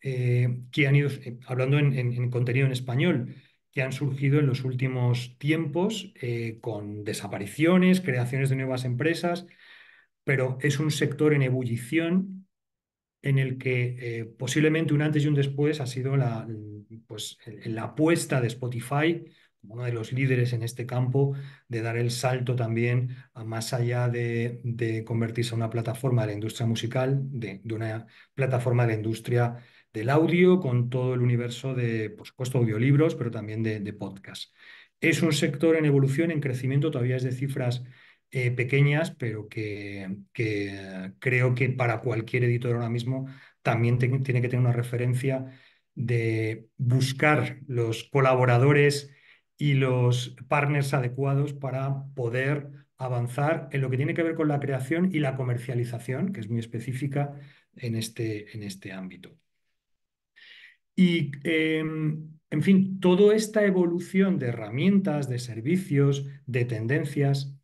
que han ido, hablando en contenido en español, que han surgido en los últimos tiempos eh, con desapariciones, creaciones de nuevas empresas, pero es un sector en ebullición en el que eh, posiblemente un antes y un después ha sido la, pues, la apuesta de Spotify uno de los líderes en este campo, de dar el salto también a más allá de, convertirse en una plataforma de la industria musical, de, de una plataforma de la industria del audio, con todo el universo de, por supuesto, audiolibros, pero también de, de podcast. Es un sector en evolución, en crecimiento, todavía es de cifras eh, pequeñas, pero que, creo que para cualquier editor ahora mismo también tiene que tener una referencia de buscar los colaboradores y los partners adecuados para poder avanzar en lo que tiene que ver con la creación y la comercialización, que es muy específica en este, en este ámbito. Y, em, en fin, toda esta evolución de herramientas, de servicios, de tendencias,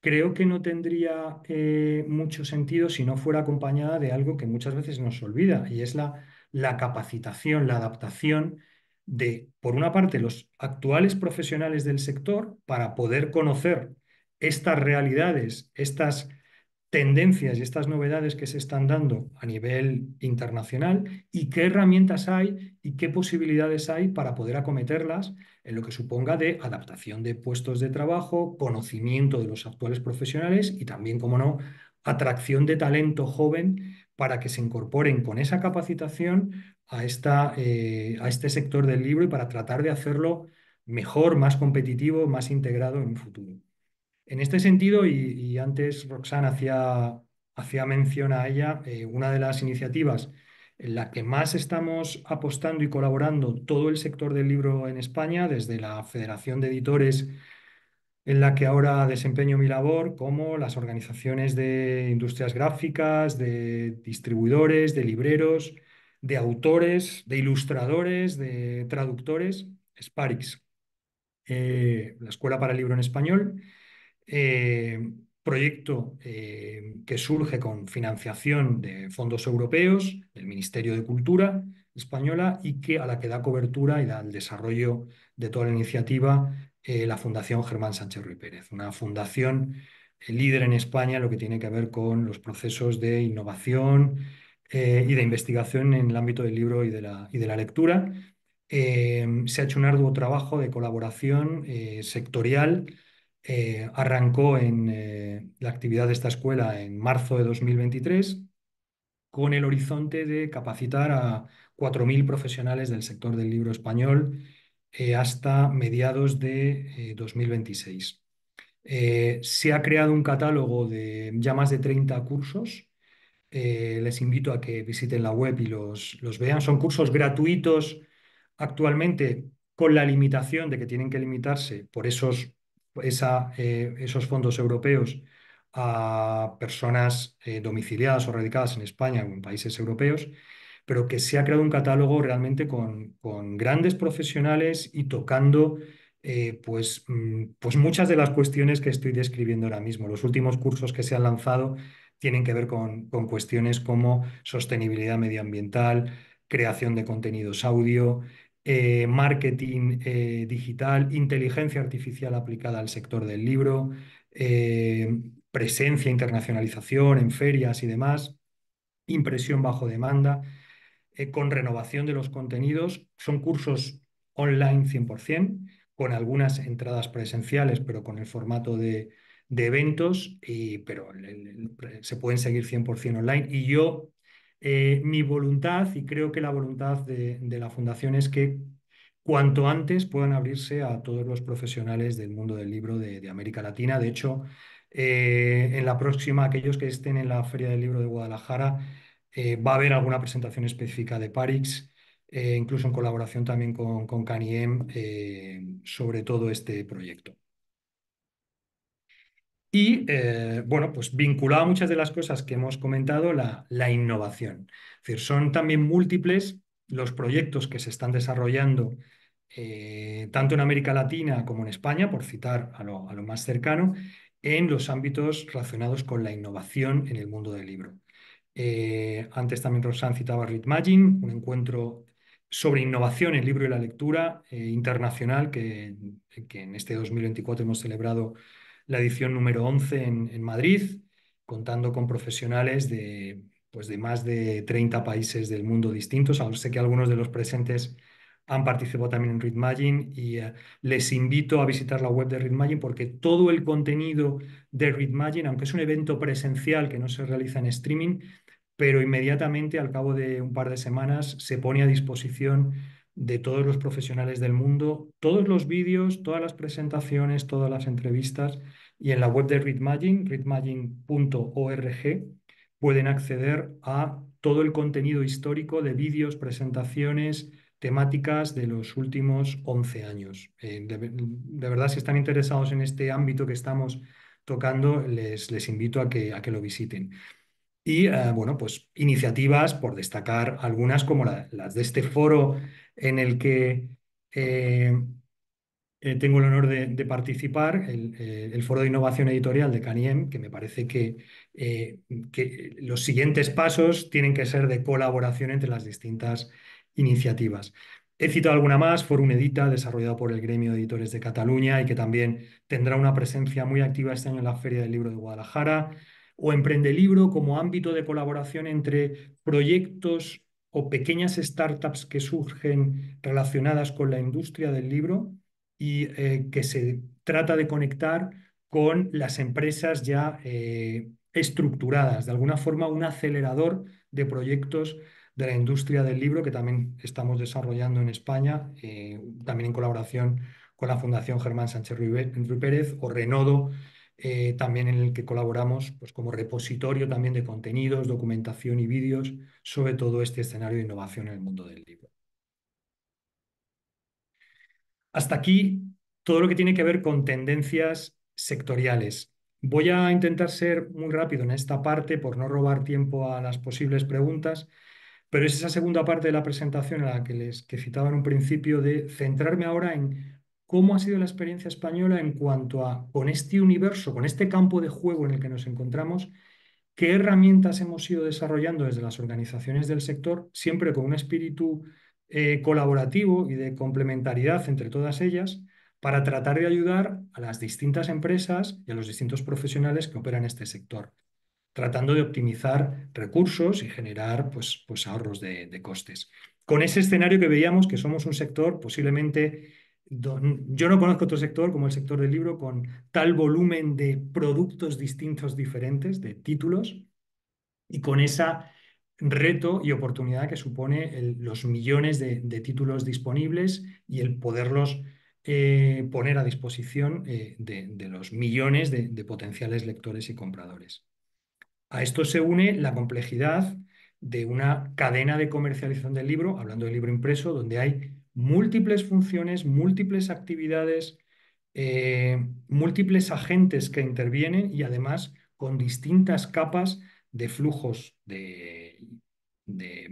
creo que no tendría eh, mucho sentido si no fuera acompañada de algo que muchas veces nos olvida, y es la, la capacitación, la adaptación de, por una parte, los actuales profesionales del sector para poder conocer estas realidades, estas tendencias y estas novedades que se están dando a nivel internacional y qué herramientas hay y qué posibilidades hay para poder acometerlas en lo que suponga de adaptación de puestos de trabajo, conocimiento de los actuales profesionales y también, como no, atracción de talento joven para que se incorporen con esa capacitación a, esta, eh, a este sector del libro y para tratar de hacerlo mejor, más competitivo, más integrado en un futuro. En este sentido, y, antes Roxana hacía, hacía, mención a ella, eh, una de las iniciativas en la que más estamos apostando y colaborando todo el sector del libro en España, desde la Federación de Editores, en la que ahora desempeño mi labor, como las organizaciones de industrias gráficas, de distribuidores, de libreros, de autores, de ilustradores, de traductores, Sparix, eh, la Escuela para el Libro en Español eh, proyecto eh, que surge con financiación de fondos europeos, del Ministerio de Cultura española y que a la que da cobertura y da el desarrollo de toda la iniciativa eh, la Fundación Germán Sánchez Ruy Pérez, una fundación líder en España en lo que tiene que ver con los procesos de innovación y de investigación en el ámbito del libro y de la, y de la lectura. se ha hecho un arduo trabajo de colaboración sectorial. Arrancó en la actividad de esta escuela en marzo de 2023 con el horizonte de capacitar a 4.000 profesionales del sector del libro español eh, hasta mediados de 2026. Eh, eh, se ha creado un catálogo de ya más de 30 cursos. les invito a que visiten la web y los, los vean. Son cursos gratuitos actualmente con la limitación de que tienen que limitarse por esos, esa, esos fondos europeos a personas domiciliadas o radicadas en España o en países europeos pero que se ha creado un catálogo realmente con, grandes profesionales y tocando eh, pues, mm, pues muchas de las cuestiones que estoy describiendo ahora mismo. Los últimos cursos que se han lanzado tienen que ver con cuestiones como sostenibilidad medioambiental, creación de contenidos audio, eh, marketing eh, digital, inteligencia artificial aplicada al sector del libro, presencia, internacionalización en ferias y demás, impresión bajo demanda. Eh, con renovación de los contenidos. Son cursos online 100%, con algunas entradas presenciales, pero con el formato de, eventos, y, pero se pueden seguir 100% online. Y yo, eh, mi voluntad, y creo que la voluntad de, la Fundación es que cuanto antes puedan abrirse a todos los profesionales del mundo del libro de, América Latina. De hecho, eh, en la próxima, aquellos que estén en la Feria del Libro de Guadalajara, eh, va a haber alguna presentación específica de Parix, incluso en colaboración también con, con Caniem sobre todo este proyecto. Y bueno, pues vinculado a muchas de las cosas que hemos comentado, la, la innovación. Es decir, son también múltiples los proyectos que se están desarrollando tanto en América Latina como en España, por citar a lo, más cercano, en los ámbitos relacionados con la innovación en el mundo del libro. Eh, antes también Rosan citaba Readmagin, un encuentro sobre innovación en el libro y la lectura eh, internacional que, que, en este 2024 hemos celebrado la edición número 11 en, en, Madrid, contando con profesionales de, pues de más de 30 países del mundo distintos. Sé que algunos de los presentes han participado también en Readmagin y eh, les invito a visitar la web de Readmagin porque todo el contenido de Readmagin, aunque es un evento presencial que no se realiza en streaming, pero inmediatamente al cabo de un par de semanas se pone a disposición de todos los profesionales del mundo, todos los vídeos, todas las presentaciones, todas las entrevistas y en la web de Readmagin, readmagin.org, pueden acceder a todo el contenido histórico de vídeos, presentaciones, temáticas de los últimos 11 años. Eh, de, verdad, si están interesados en este ámbito que estamos tocando, les, les invito a que, a que lo visiten. Y eh, bueno, pues iniciativas, por destacar algunas como las de este foro en el que eh, eh, tengo el honor de, participar, el, foro de innovación editorial de Caniem, que me parece que, que los siguientes pasos tienen que ser de colaboración entre las distintas iniciativas. He citado alguna más, Forum Edita, desarrollado por el Gremio de Editores de Cataluña y que también tendrá una presencia muy activa este año en la Feria del Libro de Guadalajara o Emprende Libro como ámbito de colaboración entre proyectos o pequeñas startups que surgen relacionadas con la industria del libro y eh, que se trata de conectar con las empresas ya eh, estructuradas, de alguna forma un acelerador de proyectos de la industria del libro que también estamos desarrollando en España, eh, también en colaboración con la Fundación Germán Sánchez Ruy Pérez o Renodo, eh, también en el que colaboramos pues, como repositorio también de contenidos, documentación y vídeos sobre todo este escenario de innovación en el mundo del libro. Hasta aquí todo lo que tiene que ver con tendencias sectoriales. Voy a intentar ser muy rápido en esta parte por no robar tiempo a las posibles preguntas, pero es esa segunda parte de la presentación a la que les que citaba en un principio de centrarme ahora en cómo ha sido la experiencia española en cuanto a, con este universo, con este campo de juego en el que nos encontramos, qué herramientas hemos ido desarrollando desde las organizaciones del sector, siempre con un espíritu eh, colaborativo y de complementariedad entre todas ellas, para tratar de ayudar a las distintas empresas y a los distintos profesionales que operan este sector, tratando de optimizar recursos y generar pues, pues ahorros de, de costes. Con ese escenario que veíamos que somos un sector posiblemente yo no conozco otro sector como el sector del libro con tal volumen de productos distintos diferentes, de títulos, y con ese reto y oportunidad que supone los millones de, títulos disponibles y el poderlos eh, poner a disposición eh, de, los millones de, de potenciales lectores y compradores. A esto se une la complejidad de una cadena de comercialización del libro, hablando del libro impreso, donde hay múltiples funciones, múltiples actividades, eh, múltiples agentes que intervienen y además con distintas capas de flujos de,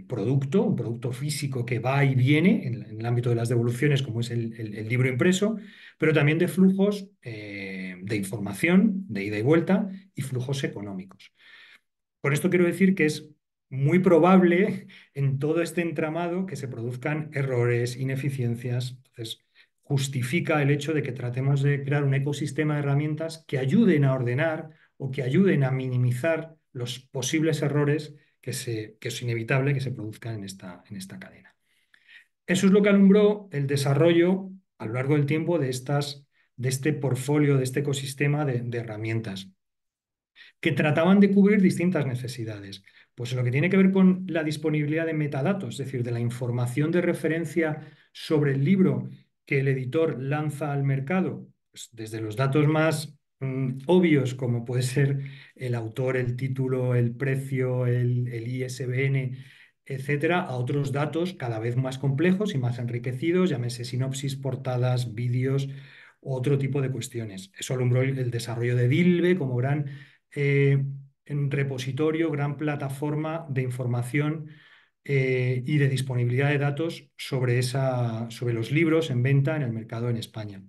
producto, un producto físico que va y viene en, el ámbito de las devoluciones, como es el, libro impreso, pero también de flujos eh, de información, de ida y vuelta, y flujos económicos. Con esto quiero decir que es muy probable en todo este entramado que se produzcan errores, ineficiencias. Entonces, justifica el hecho de que tratemos de crear un ecosistema de herramientas que ayuden a ordenar o que ayuden a minimizar los posibles errores que, es inevitable que se produzcan en esta, en esta cadena. Eso es lo que alumbró el desarrollo a lo largo del tiempo de, estas, de este portfolio, de este ecosistema de herramientas que trataban de cubrir distintas necesidades. Pues lo que tiene que ver con la disponibilidad de metadatos, es decir, de la información de referencia sobre el libro que el editor lanza al mercado, pues desde los datos más mm, obvios, como puede ser el autor, el título, el precio, el, el ISBN, etcétera, a otros datos cada vez más complejos y más enriquecidos, llámese sinopsis, portadas, vídeos, otro tipo de cuestiones. Eso alumbró el, desarrollo de Dilbe como gran en repositorio, gran plataforma de información eh, y de disponibilidad de datos sobre, esa, sobre los libros en venta en el mercado en España.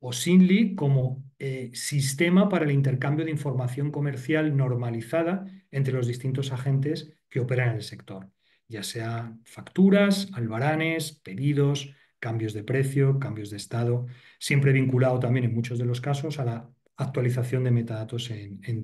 O Sinly como eh, sistema para el intercambio de información comercial normalizada entre los distintos agentes que operan en el sector, ya sea facturas, albaranes, pedidos, cambios de precio, cambios de estado, siempre vinculado también en muchos de los casos a la actualización de metadatos en, en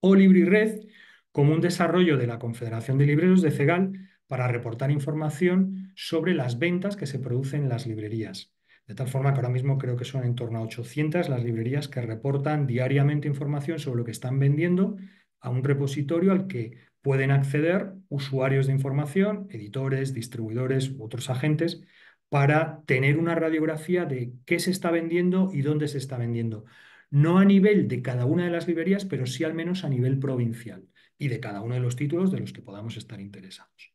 o LibriRed como un desarrollo de la Confederación de Libreros de CEGAL para reportar información sobre las ventas que se producen en las librerías. De tal forma que ahora mismo creo que son en torno a 800 las librerías que reportan diariamente información sobre lo que están vendiendo a un repositorio al que pueden acceder usuarios de información, editores, distribuidores u otros agentes, para tener una radiografía de qué se está vendiendo y dónde se está vendiendo no a nivel de cada una de las librerías, pero sí al menos a nivel provincial y de cada uno de los títulos de los que podamos estar interesados.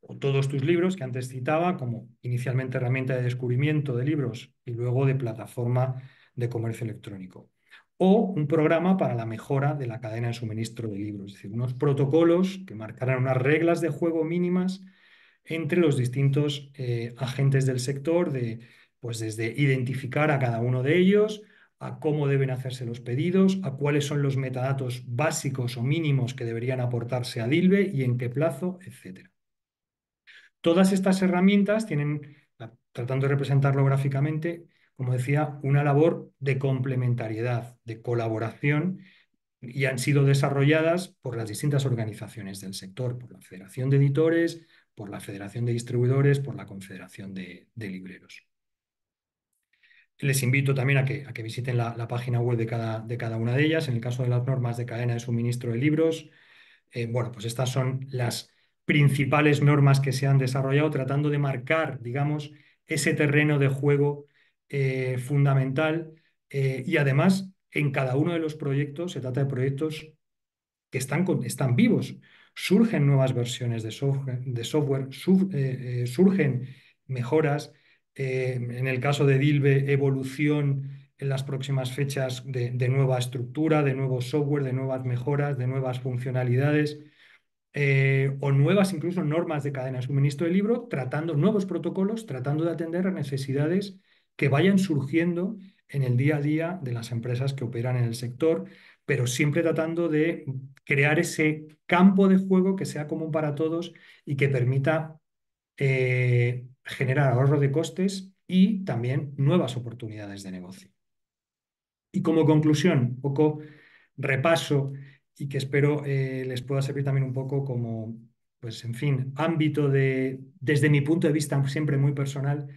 O todos tus libros que antes citaba como inicialmente herramienta de descubrimiento de libros y luego de plataforma de comercio electrónico. O un programa para la mejora de la cadena de suministro de libros, es decir, unos protocolos que marcarán unas reglas de juego mínimas entre los distintos eh, agentes del sector, de, pues desde identificar a cada uno de ellos, a cómo deben hacerse los pedidos, a cuáles son los metadatos básicos o mínimos que deberían aportarse a DILBE y en qué plazo, etc. Todas estas herramientas tienen, tratando de representarlo gráficamente, como decía, una labor de complementariedad, de colaboración y han sido desarrolladas por las distintas organizaciones del sector, por la Federación de Editores, por la Federación de Distribuidores, por la Confederación de Libreros. Les invito también a que, a que visiten la, página web de cada, de cada, una de ellas. En el caso de las normas de cadena de suministro de libros, eh, bueno, pues estas son las principales normas que se han desarrollado tratando de marcar, digamos, ese terreno de juego eh, fundamental eh, y además en cada uno de los proyectos se trata de proyectos que están, están vivos. Surgen nuevas versiones de software surgen mejoras, eh, en el caso de Dilbe, evolución en las próximas fechas de, nueva estructura, de nuevo software, de nuevas mejoras, de nuevas funcionalidades. Eh, o nuevas incluso normas de cadena de suministro de libro, tratando nuevos protocolos, tratando de atender a necesidades que vayan surgiendo en el día a día de las empresas que operan en el sector, pero siempre tratando de crear ese campo de juego que sea común para todos y que permita eh, generar ahorro de costes y también nuevas oportunidades de negocio. Y como conclusión, un poco repaso y que espero eh, les pueda servir también un poco como, pues en fin, ámbito de, desde mi punto de vista siempre muy personal,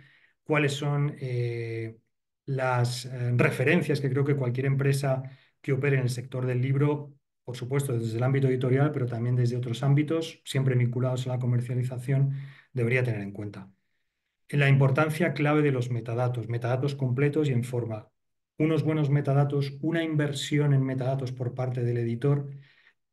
cuáles son eh, las eh, referencias que creo que cualquier empresa que opere en el sector del libro, por supuesto desde el ámbito editorial, pero también desde otros ámbitos, siempre vinculados a la comercialización, debería tener en cuenta. La importancia clave de los metadatos, metadatos completos y en forma. Unos buenos metadatos, una inversión en metadatos por parte del editor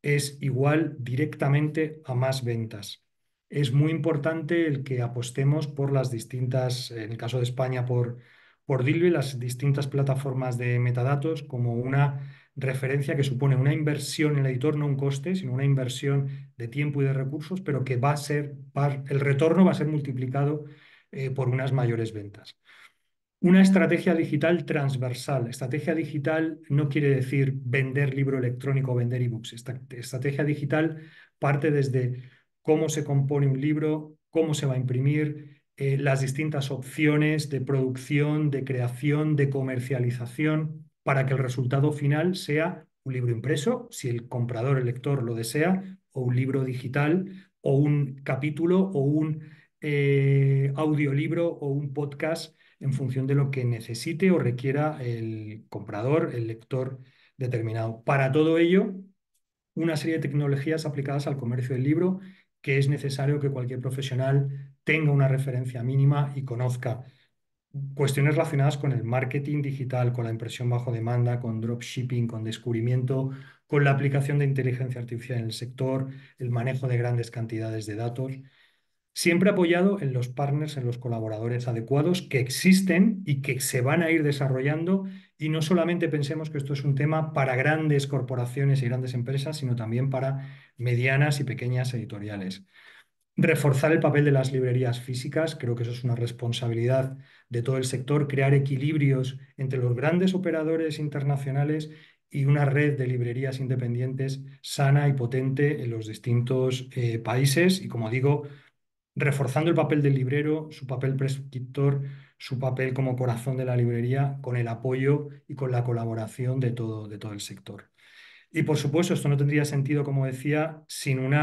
es igual directamente a más ventas. Es muy importante el que apostemos por las distintas, en el caso de España, por, por Dilby, las distintas plataformas de metadatos como una referencia que supone una inversión en el editor, no un coste, sino una inversión de tiempo y de recursos, pero que va a ser, el retorno va a ser multiplicado eh, por unas mayores ventas. Una estrategia digital transversal. Estrategia digital no quiere decir vender libro electrónico o vender ebooks. Esta estrategia digital parte desde cómo se compone un libro, cómo se va a imprimir, eh, las distintas opciones de producción, de creación, de comercialización, para que el resultado final sea un libro impreso, si el comprador, el lector lo desea, o un libro digital, o un capítulo, o un eh, audiolibro, o un podcast, en función de lo que necesite o requiera el comprador, el lector determinado. Para todo ello, una serie de tecnologías aplicadas al comercio del libro que es necesario que cualquier profesional tenga una referencia mínima y conozca cuestiones relacionadas con el marketing digital, con la impresión bajo demanda, con dropshipping, con descubrimiento, con la aplicación de inteligencia artificial en el sector, el manejo de grandes cantidades de datos, siempre apoyado en los partners, en los colaboradores adecuados que existen y que se van a ir desarrollando y no solamente pensemos que esto es un tema para grandes corporaciones y grandes empresas, sino también para medianas y pequeñas editoriales. Reforzar el papel de las librerías físicas, creo que eso es una responsabilidad de todo el sector, crear equilibrios entre los grandes operadores internacionales y una red de librerías independientes sana y potente en los distintos eh, países y, como digo, reforzando el papel del librero, su papel prescriptor, su papel como corazón de la librería, con el apoyo y con la colaboración de todo, de todo el sector. Y por supuesto, esto no tendría sentido, como decía, sin un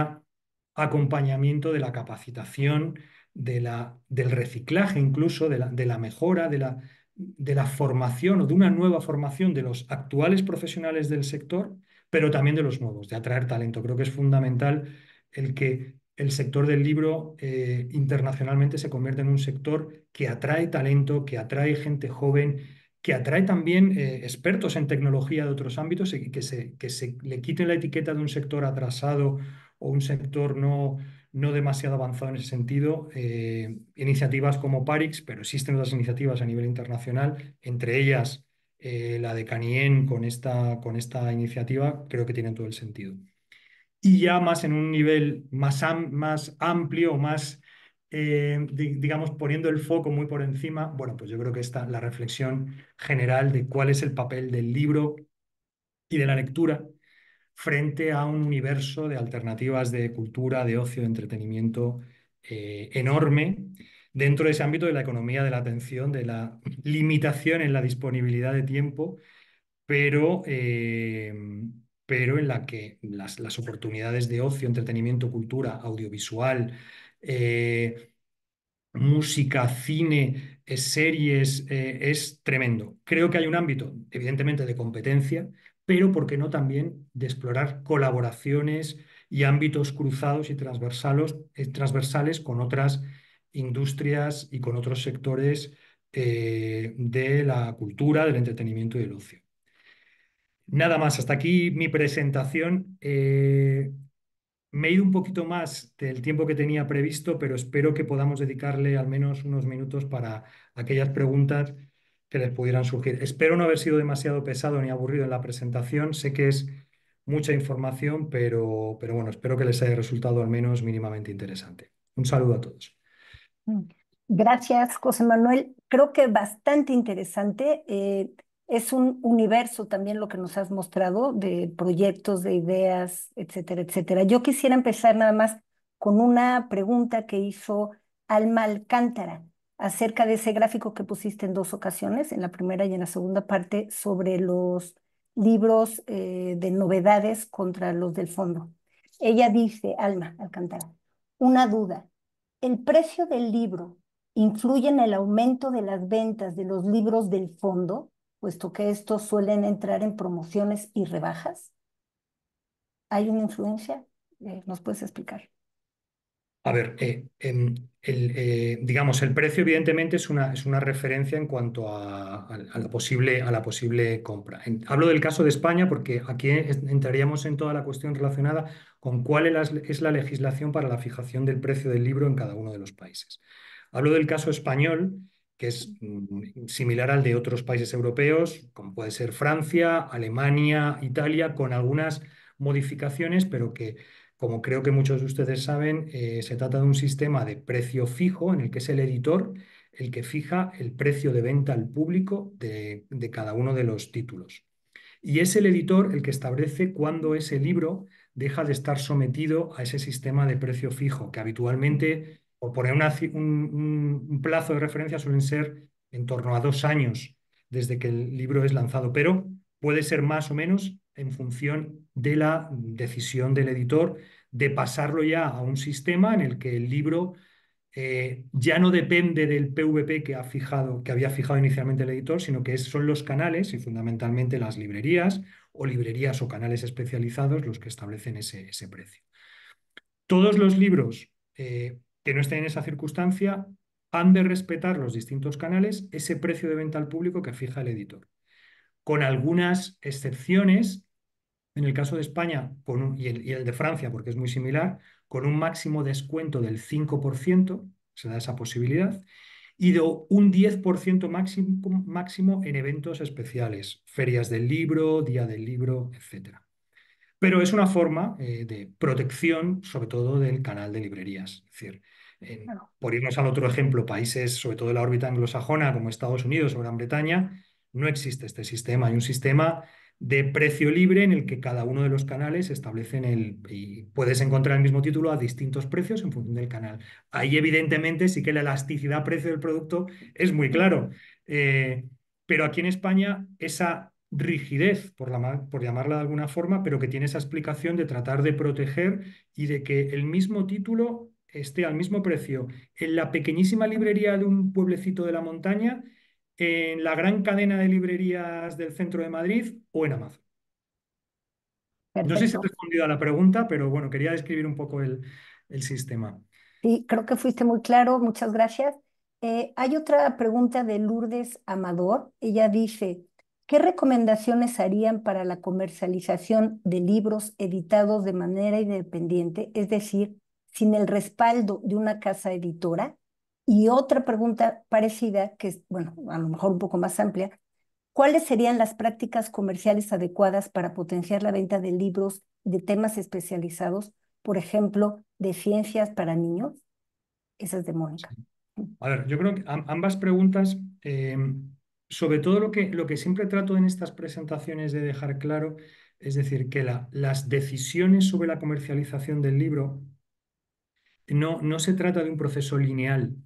acompañamiento de la capacitación, de la, del reciclaje incluso, de la, de la mejora, de la, de la formación o de una nueva formación de los actuales profesionales del sector, pero también de los nuevos, de atraer talento. Creo que es fundamental el que el sector del libro eh, internacionalmente se convierte en un sector que atrae talento, que atrae gente joven, que atrae también eh, expertos en tecnología de otros ámbitos y que se, le quite la etiqueta de un sector atrasado o un sector no, no demasiado avanzado en ese sentido. Eh, iniciativas como Parix, pero existen otras iniciativas a nivel internacional, entre ellas la de Canien con esta, con esta iniciativa, creo que tienen todo el sentido y ya más en un nivel más, más amplio, más, eh, digamos, poniendo el foco muy por encima, bueno, pues yo creo que está la reflexión general de cuál es el papel del libro y de la lectura frente a un universo de alternativas de cultura, de ocio, de entretenimiento eh, enorme dentro de ese ámbito de la economía de la atención, de la limitación en la disponibilidad de tiempo, pero eh, pero en la que las, oportunidades de ocio, entretenimiento, cultura, audiovisual, eh, música, cine, eh, series, eh, es tremendo. Creo que hay un ámbito, evidentemente, de competencia, pero, ¿por qué no también de explorar colaboraciones y ámbitos cruzados y transversales, transversales con otras industrias y con otros sectores de la cultura, del entretenimiento y del ocio? Nada más, hasta aquí mi presentación. Eh, me he ido un poquito más del tiempo que tenía previsto, pero espero que podamos dedicarle al menos unos minutos para aquellas preguntas que les pudieran surgir. Espero no haber sido demasiado pesado ni aburrido en la presentación. Sé que es mucha información, pero, pero bueno, espero que les haya resultado al menos mínimamente interesante. Un saludo a todos. Mm. Gracias, José Manuel. Creo que bastante interesante. Eh, es un universo también lo que nos has mostrado de proyectos, de ideas, etcétera, etcétera. Yo quisiera empezar nada más con una pregunta que hizo Alma Alcántara. acerca de ese gráfico que pusiste en dos ocasiones, en la primera y en la segunda parte, sobre los libros eh, de novedades contra los del fondo. Ella dice, Alma Alcántara, una duda. ¿El precio del libro influye en el aumento de las ventas de los libros del fondo, puesto que estos suelen entrar en promociones y rebajas? ¿Hay una influencia? Eh, ¿Nos puedes explicar? A ver, eh, eh, digamos, el precio evidentemente es una, es una referencia en cuanto a, la posible, a la posible compra. hablo del caso de España porque aquí entraríamos en toda la cuestión relacionada con cuál es la, legislación para la fijación del precio del libro en cada uno de los países. Hablo del caso español, que es mm, similar al de otros países europeos, como puede ser Francia, Alemania, Italia, con algunas modificaciones, pero que como creo que muchos de ustedes saben, eh, se trata de un sistema de precio fijo en el que es el editor el que fija el precio de venta al público de, cada uno de los títulos. Y es el editor el que establece cuándo ese libro deja de estar sometido a ese sistema de precio fijo, que habitualmente, por poner un, plazo de referencia, suelen ser en torno a dos años desde que el libro es lanzado, pero puede ser más o menos en función de la decisión del editor de pasarlo ya a un sistema en el que el libro eh, ya no depende del PVP que, ha fijado, que había fijado inicialmente el editor, sino que son los canales y fundamentalmente las librerías o librerías o canales especializados los que establecen ese, ese precio. Todos los libros eh, que no estén en esa circunstancia han de respetar los distintos canales ese precio de venta al público que fija el editor con algunas excepciones, en el caso de España y, el, de Francia, porque es muy similar, con un máximo descuento del 5%, se da esa posibilidad, y de un 10% máximo, máximo en eventos especiales, ferias del libro, día del libro, etc. Pero es una forma eh, de protección, sobre todo del canal de librerías. Es decir, por irnos al otro ejemplo, países, sobre todo de la órbita anglosajona, como Estados Unidos o Gran Bretaña, no existe este sistema. Hay un sistema de precio libre en el que cada uno de los canales establecen el... y puedes encontrar el mismo título a distintos precios en función del canal. Ahí evidentemente sí que la elasticidad precio del producto es muy claro. Eh, pero aquí en España esa rigidez, por, la, por llamarla de alguna forma, pero que tiene esa explicación de tratar de proteger y de que el mismo título esté al mismo precio en la pequeñísima librería de un pueblecito de la montaña en la gran cadena de librerías del centro de Madrid o en Amazon. No sé si he respondido a la pregunta, pero bueno, quería describir un poco el, sistema. Sí, creo que fuiste muy claro, muchas gracias. Eh, hay otra pregunta de Lourdes Amador. Ella dice, ¿qué recomendaciones harían para la comercialización de libros editados de manera independiente, es decir, sin el respaldo de una casa editora? Y otra pregunta parecida, que es, bueno, a lo mejor un poco más amplia, ¿cuáles serían las prácticas comerciales adecuadas para potenciar la venta de libros de temas especializados, por ejemplo, de ciencias para niños? Esa es de Mónica. A ver, yo creo que ambas preguntas, eh, sobre todo lo que, lo que siempre trato en estas presentaciones de dejar claro, es decir, que la, las decisiones sobre la comercialización del libro no, no se trata de un proceso lineal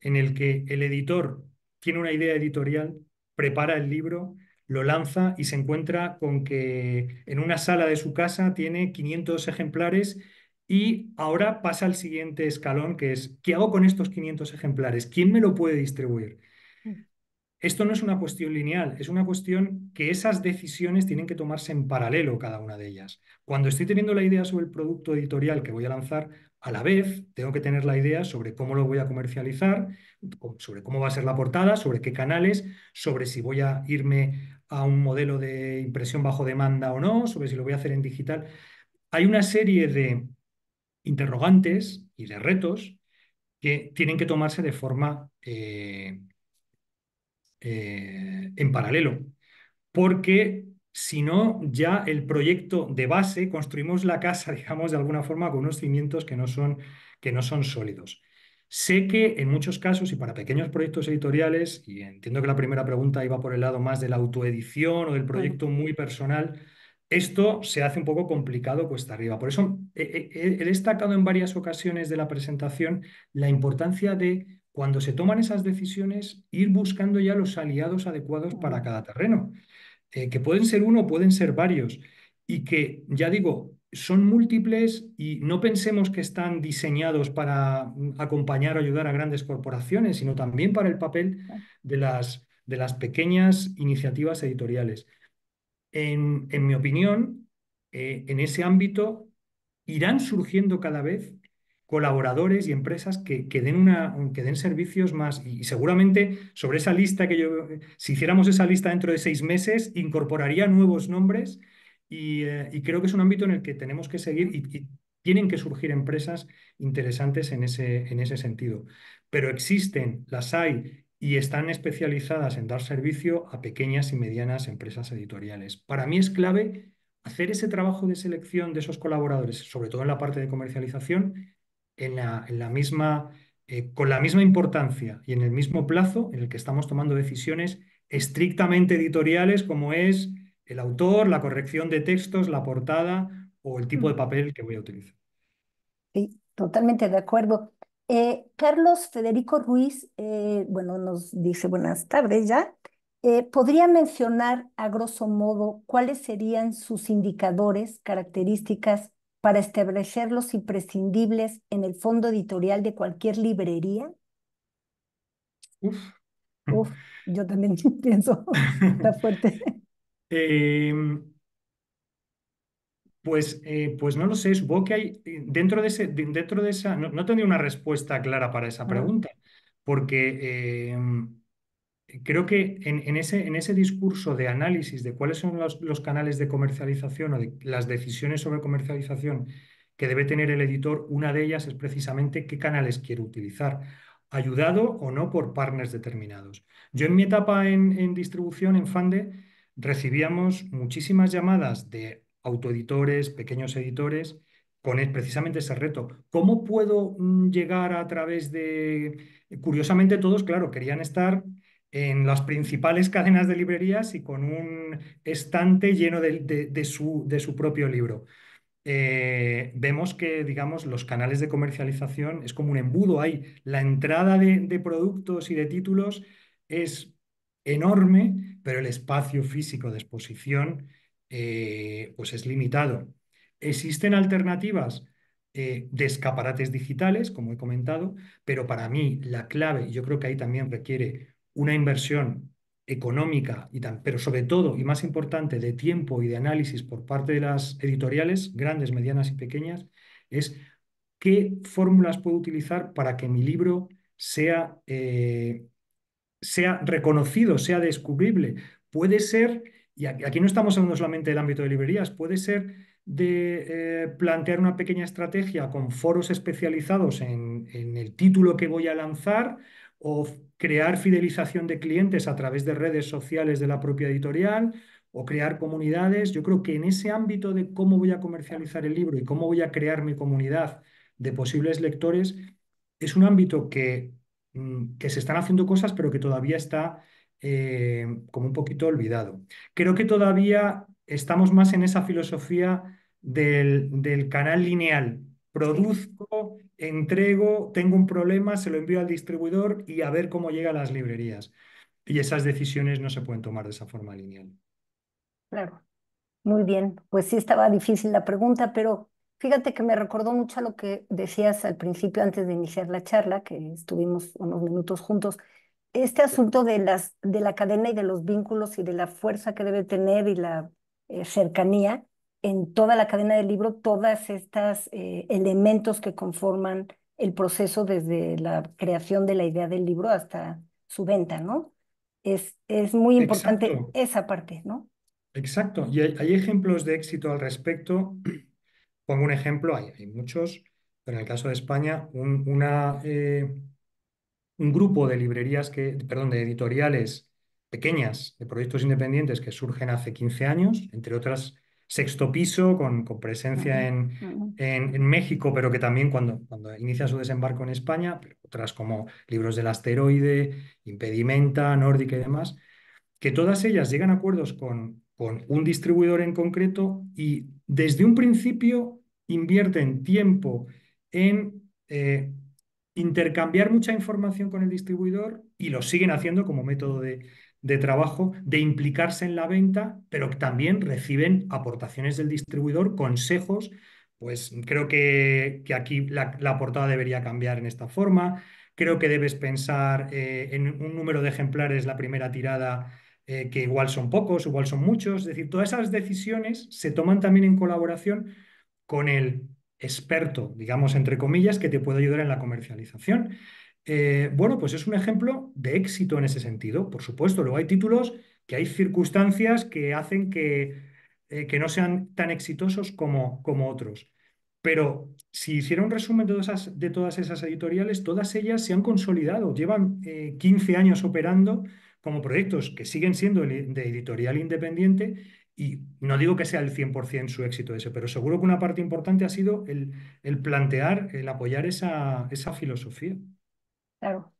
en el que el editor tiene una idea editorial, prepara el libro, lo lanza y se encuentra con que en una sala de su casa tiene 500 ejemplares y ahora pasa al siguiente escalón, que es, ¿qué hago con estos 500 ejemplares? ¿Quién me lo puede distribuir? Esto no es una cuestión lineal, es una cuestión que esas decisiones tienen que tomarse en paralelo cada una de ellas. Cuando estoy teniendo la idea sobre el producto editorial que voy a lanzar, a la vez, tengo que tener la idea sobre cómo lo voy a comercializar, sobre cómo va a ser la portada, sobre qué canales, sobre si voy a irme a un modelo de impresión bajo demanda o no, sobre si lo voy a hacer en digital. Hay una serie de interrogantes y de retos que tienen que tomarse de forma eh, eh, en paralelo, porque si no, ya el proyecto de base, construimos la casa, [laughs] digamos, de alguna forma con unos cimientos que no son, que no son sólidos. Sé que en muchos casos y para pequeños proyectos editoriales, y entiendo que la primera pregunta iba por el lado más de la autoedición o del proyecto muy personal, esto se hace un poco complicado cuesta arriba. Por eso he, he destacado en varias ocasiones de la presentación la importancia de cuando se toman esas decisiones, ir buscando ya los aliados adecuados para cada terreno, eh, que pueden ser uno, pueden ser varios, y que, ya digo, son múltiples y no pensemos que están diseñados para mm, acompañar o ayudar a grandes corporaciones, sino también para el papel de las, de las pequeñas iniciativas editoriales. En, en mi opinión, eh, en ese ámbito irán surgiendo cada vez colaboradores y empresas que, que den una, que den servicios más. Y, seguramente sobre esa lista que yo, si hiciéramos esa lista dentro de seis meses, incorporaría nuevos nombres y, eh, y creo que es un ámbito en el que tenemos que seguir y, y tienen que surgir empresas interesantes en ese, en ese sentido. Pero existen, las hay y están especializadas en dar servicio a pequeñas y medianas empresas editoriales. Para mí es clave hacer ese trabajo de selección de esos colaboradores, sobre todo en la parte de comercialización, en la, en la misma, eh, con la misma importancia y en el mismo plazo en el que estamos tomando decisiones estrictamente editoriales, como es el autor, la corrección de textos, la portada o el tipo de mm. papel que voy a utilizar. Sí, totalmente de acuerdo. Eh, Carlos Federico Ruiz, eh, bueno, nos dice buenas tardes ya. Eh, ¿podría mencionar a grosso modo cuáles serían sus indicadores, características para establecer los imprescindibles en el fondo editorial de cualquier librería? Uf. Uf, yo también [laughs] pienso, está fuerte. [laughs] Em, pues, eh, pues no lo sé, supongo que hay eh, dentro de ese, de- dentro de esa, no, no tendría una respuesta clara para esa pregunta, porque em, creo que en, ese, en ese discurso de análisis de cuáles son los, canales de comercialización o de las decisiones sobre comercialización que debe tener el editor, una de ellas es precisamente qué canales quiere utilizar, ayudado o no por partners determinados. Yo en mi etapa en, distribución, en Fande, recibíamos muchísimas llamadas de autoeditores, pequeños editores, con el- precisamente ese reto. ¿Cómo puedo mm, llegar a través de... Curiosamente todos, claro, querían estar en las principales cadenas de librerías y con un estante lleno de, su, de su propio libro. Eh, vemos que, digamos, los canales de comercialización es como un embudo. Hay la entrada de, productos y de títulos es enorme, pero el espacio físico de exposición eh, pues es limitado. Existen alternativas eh, de escaparates digitales, como he comentado, pero para mí la clave, yo creo que ahí también requiere una inversión económica, y tan, pero sobre todo, y más importante, de tiempo y de análisis por parte de las editoriales, grandes, medianas y pequeñas, es qué fórmulas puedo utilizar para que mi libro sea, eh, sea reconocido, sea descubrible. Puede ser, y aquí no estamos hablando solamente del ámbito de librerías, puede ser de eh, plantear una pequeña estrategia con foros especializados en, en el título que voy a lanzar o crear fidelización de clientes a través de redes sociales de la propia editorial o crear comunidades. Yo creo que en ese ámbito de cómo voy a comercializar el libro y cómo voy a crear mi comunidad de posibles lectores, es un ámbito que, mm, que se están haciendo cosas, pero que todavía está eh, como un poquito olvidado. Creo que todavía estamos más en esa filosofía del, del canal lineal. Produzco, entrego, tengo un problema, se lo envío al distribuidor y a ver cómo llega a las librerías. Y esas decisiones no se pueden tomar de esa forma lineal. claro. Muy bien, pues sí estaba difícil la pregunta, pero fíjate que me recordó mucho a lo que decías al principio antes de iniciar la charla, que estuvimos unos minutos juntos. Este asunto de las de la cadena y de los vínculos y de la fuerza que debe tener y la eh, cercanía en toda la cadena del libro, todas estas eh, elementos que conforman el proceso desde la creación de la idea del libro hasta su venta, ¿no? Es, es muy importante Exacto, esa parte, ¿no? exacto. Y hay, hay ejemplos de éxito al respecto. [clears throat] Pongo un ejemplo, hay, hay muchos, pero en el caso de España, un, una, eh, un grupo de librerías que, perdón, de editoriales pequeñas, de proyectos independientes que surgen hace 15 años, entre otras Sexto Piso, con, con presencia en, en, en México, pero que también cuando, cuando inicia su desembarco en España, pero otras como Libros del Asteroide, Impedimenta, Nórdica y demás, que todas ellas llegan a acuerdos con, con un distribuidor en concreto y desde un principio invierten tiempo en... eh, intercambiar mucha información con el distribuidor y lo siguen haciendo como método de, de trabajo, de implicarse en la venta, pero también reciben aportaciones del distribuidor, consejos. Pues creo que, que aquí la, portada debería cambiar en esta forma. Creo que debes pensar eh, en un número de ejemplares la primera tirada, eh, que igual son pocos, igual son muchos. Es decir, todas esas decisiones se toman también en colaboración con el experto, digamos, entre comillas, que te puede ayudar en la comercialización. Eh, bueno, pues es un ejemplo de éxito en ese sentido. Por supuesto, luego hay títulos que hay circunstancias que hacen que, eh, que no sean tan exitosos como, como otros. Pero si hiciera un resumen de todas, esas, editoriales, todas ellas se han consolidado, llevan 15 años operando como proyectos que siguen siendo de editorial independiente y no digo que sea el 100% su éxito ese, pero seguro que una parte importante ha sido el, el plantear, el apoyar esa, esa filosofía. Claro.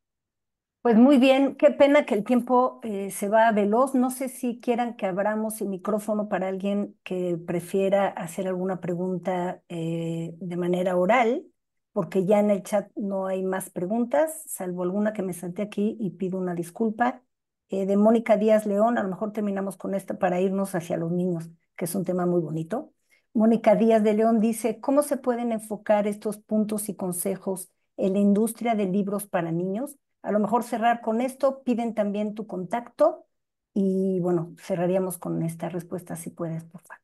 Pues muy bien, qué pena que el tiempo eh, se va veloz. No sé si quieran que abramos el micrófono para alguien que prefiera hacer alguna pregunta eh, de manera oral, porque ya en el chat no hay más preguntas, salvo alguna que me salté aquí y pido una disculpa. Eh, de Mónica Díaz León, a lo mejor terminamos con esta para irnos hacia los niños, que es un tema muy bonito. Mónica Díaz de León dice, ¿cómo se pueden enfocar estos puntos y consejos en la industria de libros para niños? A lo mejor cerrar con esto, piden también tu contacto y bueno, cerraríamos con esta respuesta si puedes, por favor.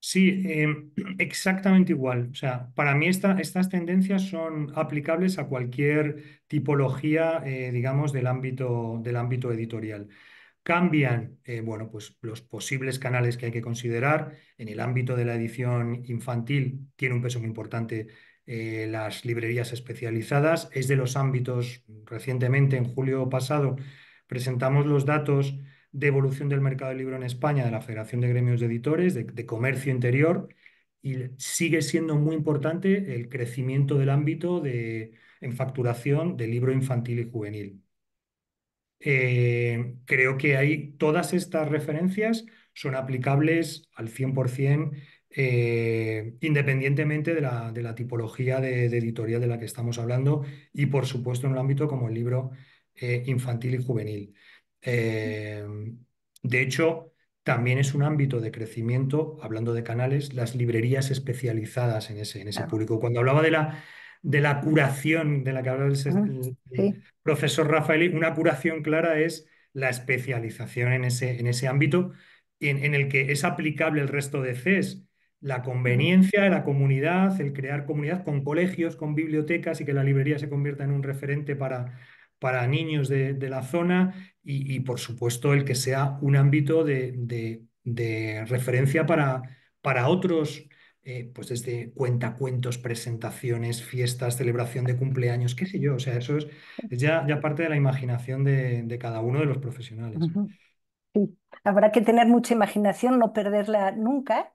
Sí, em, [clears throat] exactamente igual. O sea, para mí estas tendencias son aplicables a cualquier tipología, eh, digamos, del ámbito, del ámbito editorial. Cambian, eh, bueno, pues los posibles canales que hay que considerar. En el ámbito de la edición infantil tiene un peso muy importante eh, las librerías especializadas. Es de los ámbitos, recientemente, en julio pasado, presentamos los datos de evolución del mercado del libro en España de la Federación de Gremios de Editores, de, comercio interior, y sigue siendo muy importante el crecimiento del ámbito de, en facturación del libro infantil y juvenil. Eh, creo que hay todas estas referencias son aplicables al 100%, eh, independientemente de la, de la tipología de, editorial de la que estamos hablando y, por supuesto, en un ámbito como el libro eh, infantil y juvenil. Eh, de hecho, también es un ámbito de crecimiento, hablando de canales, las librerías especializadas en ese, en ese público. Cuando hablaba de la, de la curación de la que hablaba el, profesor Rafael, una curación clara es la especialización en ese, en ese ámbito en, en, el que es aplicable el resto de CES. La conveniencia de la comunidad, el crear comunidad con colegios, con bibliotecas y que la librería se convierta en un referente para, para niños de, la zona y, por supuesto, el que sea un ámbito de, referencia para, para otros, eh, pues desde cuentacuentos, presentaciones, fiestas, celebración de cumpleaños, qué sé yo. O sea, eso es, ya, ya, parte de la imaginación de, cada uno de los profesionales. Sí, habrá que tener mucha imaginación, no perderla nunca.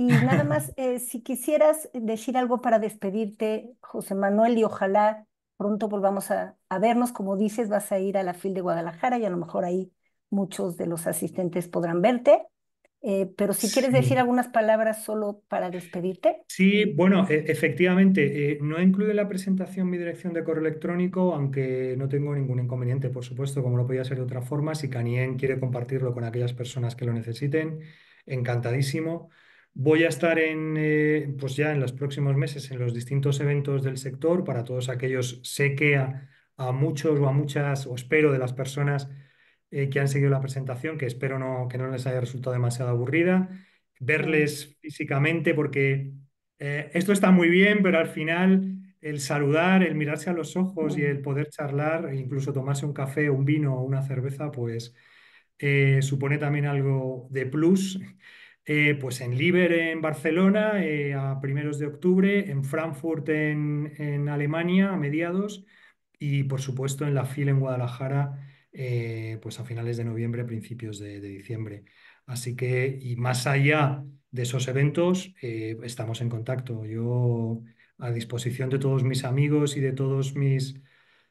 Y nada [laughs] más, eh, si quisieras decir algo para despedirte, José Manuel, y ojalá pronto volvamos a, vernos. Como dices, vas a ir a la FIL de Guadalajara y a lo mejor ahí muchos de los asistentes podrán verte. Eh, pero si quieres decir algunas palabras solo para despedirte. Sí, bueno, e, efectivamente, eh, no incluye la presentación mi dirección de correo electrónico, aunque no tengo ningún inconveniente, por supuesto, como no podía ser de otra forma. Si Canien quiere compartirlo con aquellas personas que lo necesiten, encantadísimo. Voy a estar en, eh, pues ya en los próximos meses en los distintos eventos del sector para todos aquellos. Sé que a, muchos o a muchas, o espero de las personas eh, que han seguido la presentación, que espero no, que no les haya resultado demasiado aburrida, verles físicamente, porque eh, esto está muy bien, pero al final el saludar, el mirarse a los ojos y el poder charlar, e incluso tomarse un café, un vino o una cerveza, pues supone también algo de plus eh, pues en Liber en Barcelona eh, a primeros de octubre, en Frankfurt en, Alemania a mediados y por supuesto en la FIL en Guadalajara eh, pues a finales de noviembre, principios de, diciembre. Así que, y más allá de esos eventos, estamos en contacto. Yo a disposición de todos mis amigos y de todos mis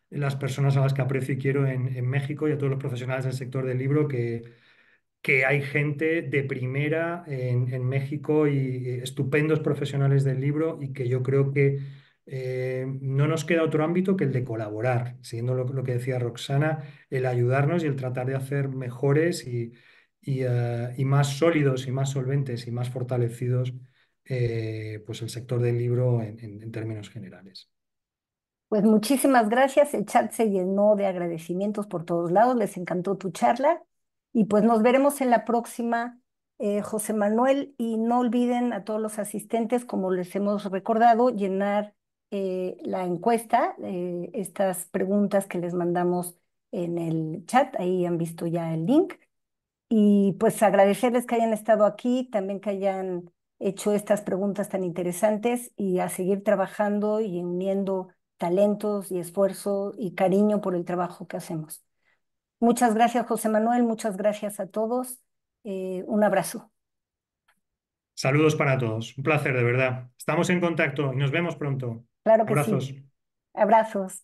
las personas a las que aprecio y quiero en, en México y a todos los profesionales del sector del libro que que hay gente de primera en, México y estupendos profesionales del libro y que yo creo que eh, no nos queda otro ámbito que el de colaborar, siguiendo lo, que decía Roxana, el ayudarnos y el tratar de hacer mejores y, y, eh, más sólidos y más solventes y más fortalecidos eh, pues el sector del libro en- en términos generales. Pues muchísimas gracias. El chat se llenó de agradecimientos por todos lados. Les encantó tu charla. Y pues nos veremos en la próxima, eh, José Manuel. Y no olviden a todos los asistentes, como les hemos recordado, llenar eh, la encuesta, eh, estas preguntas que les mandamos en el chat. Ahí han visto ya el link. Y pues agradecerles que hayan estado aquí, también que hayan hecho estas preguntas tan interesantes y a seguir trabajando y uniendo talentos y esfuerzo y cariño por el trabajo que hacemos. Muchas gracias, José Manuel, muchas gracias a todos. Eh, un abrazo. Saludos para todos. Un placer, de verdad. Estamos en contacto y nos vemos pronto. Claro que sí. Abrazos. Abrazos.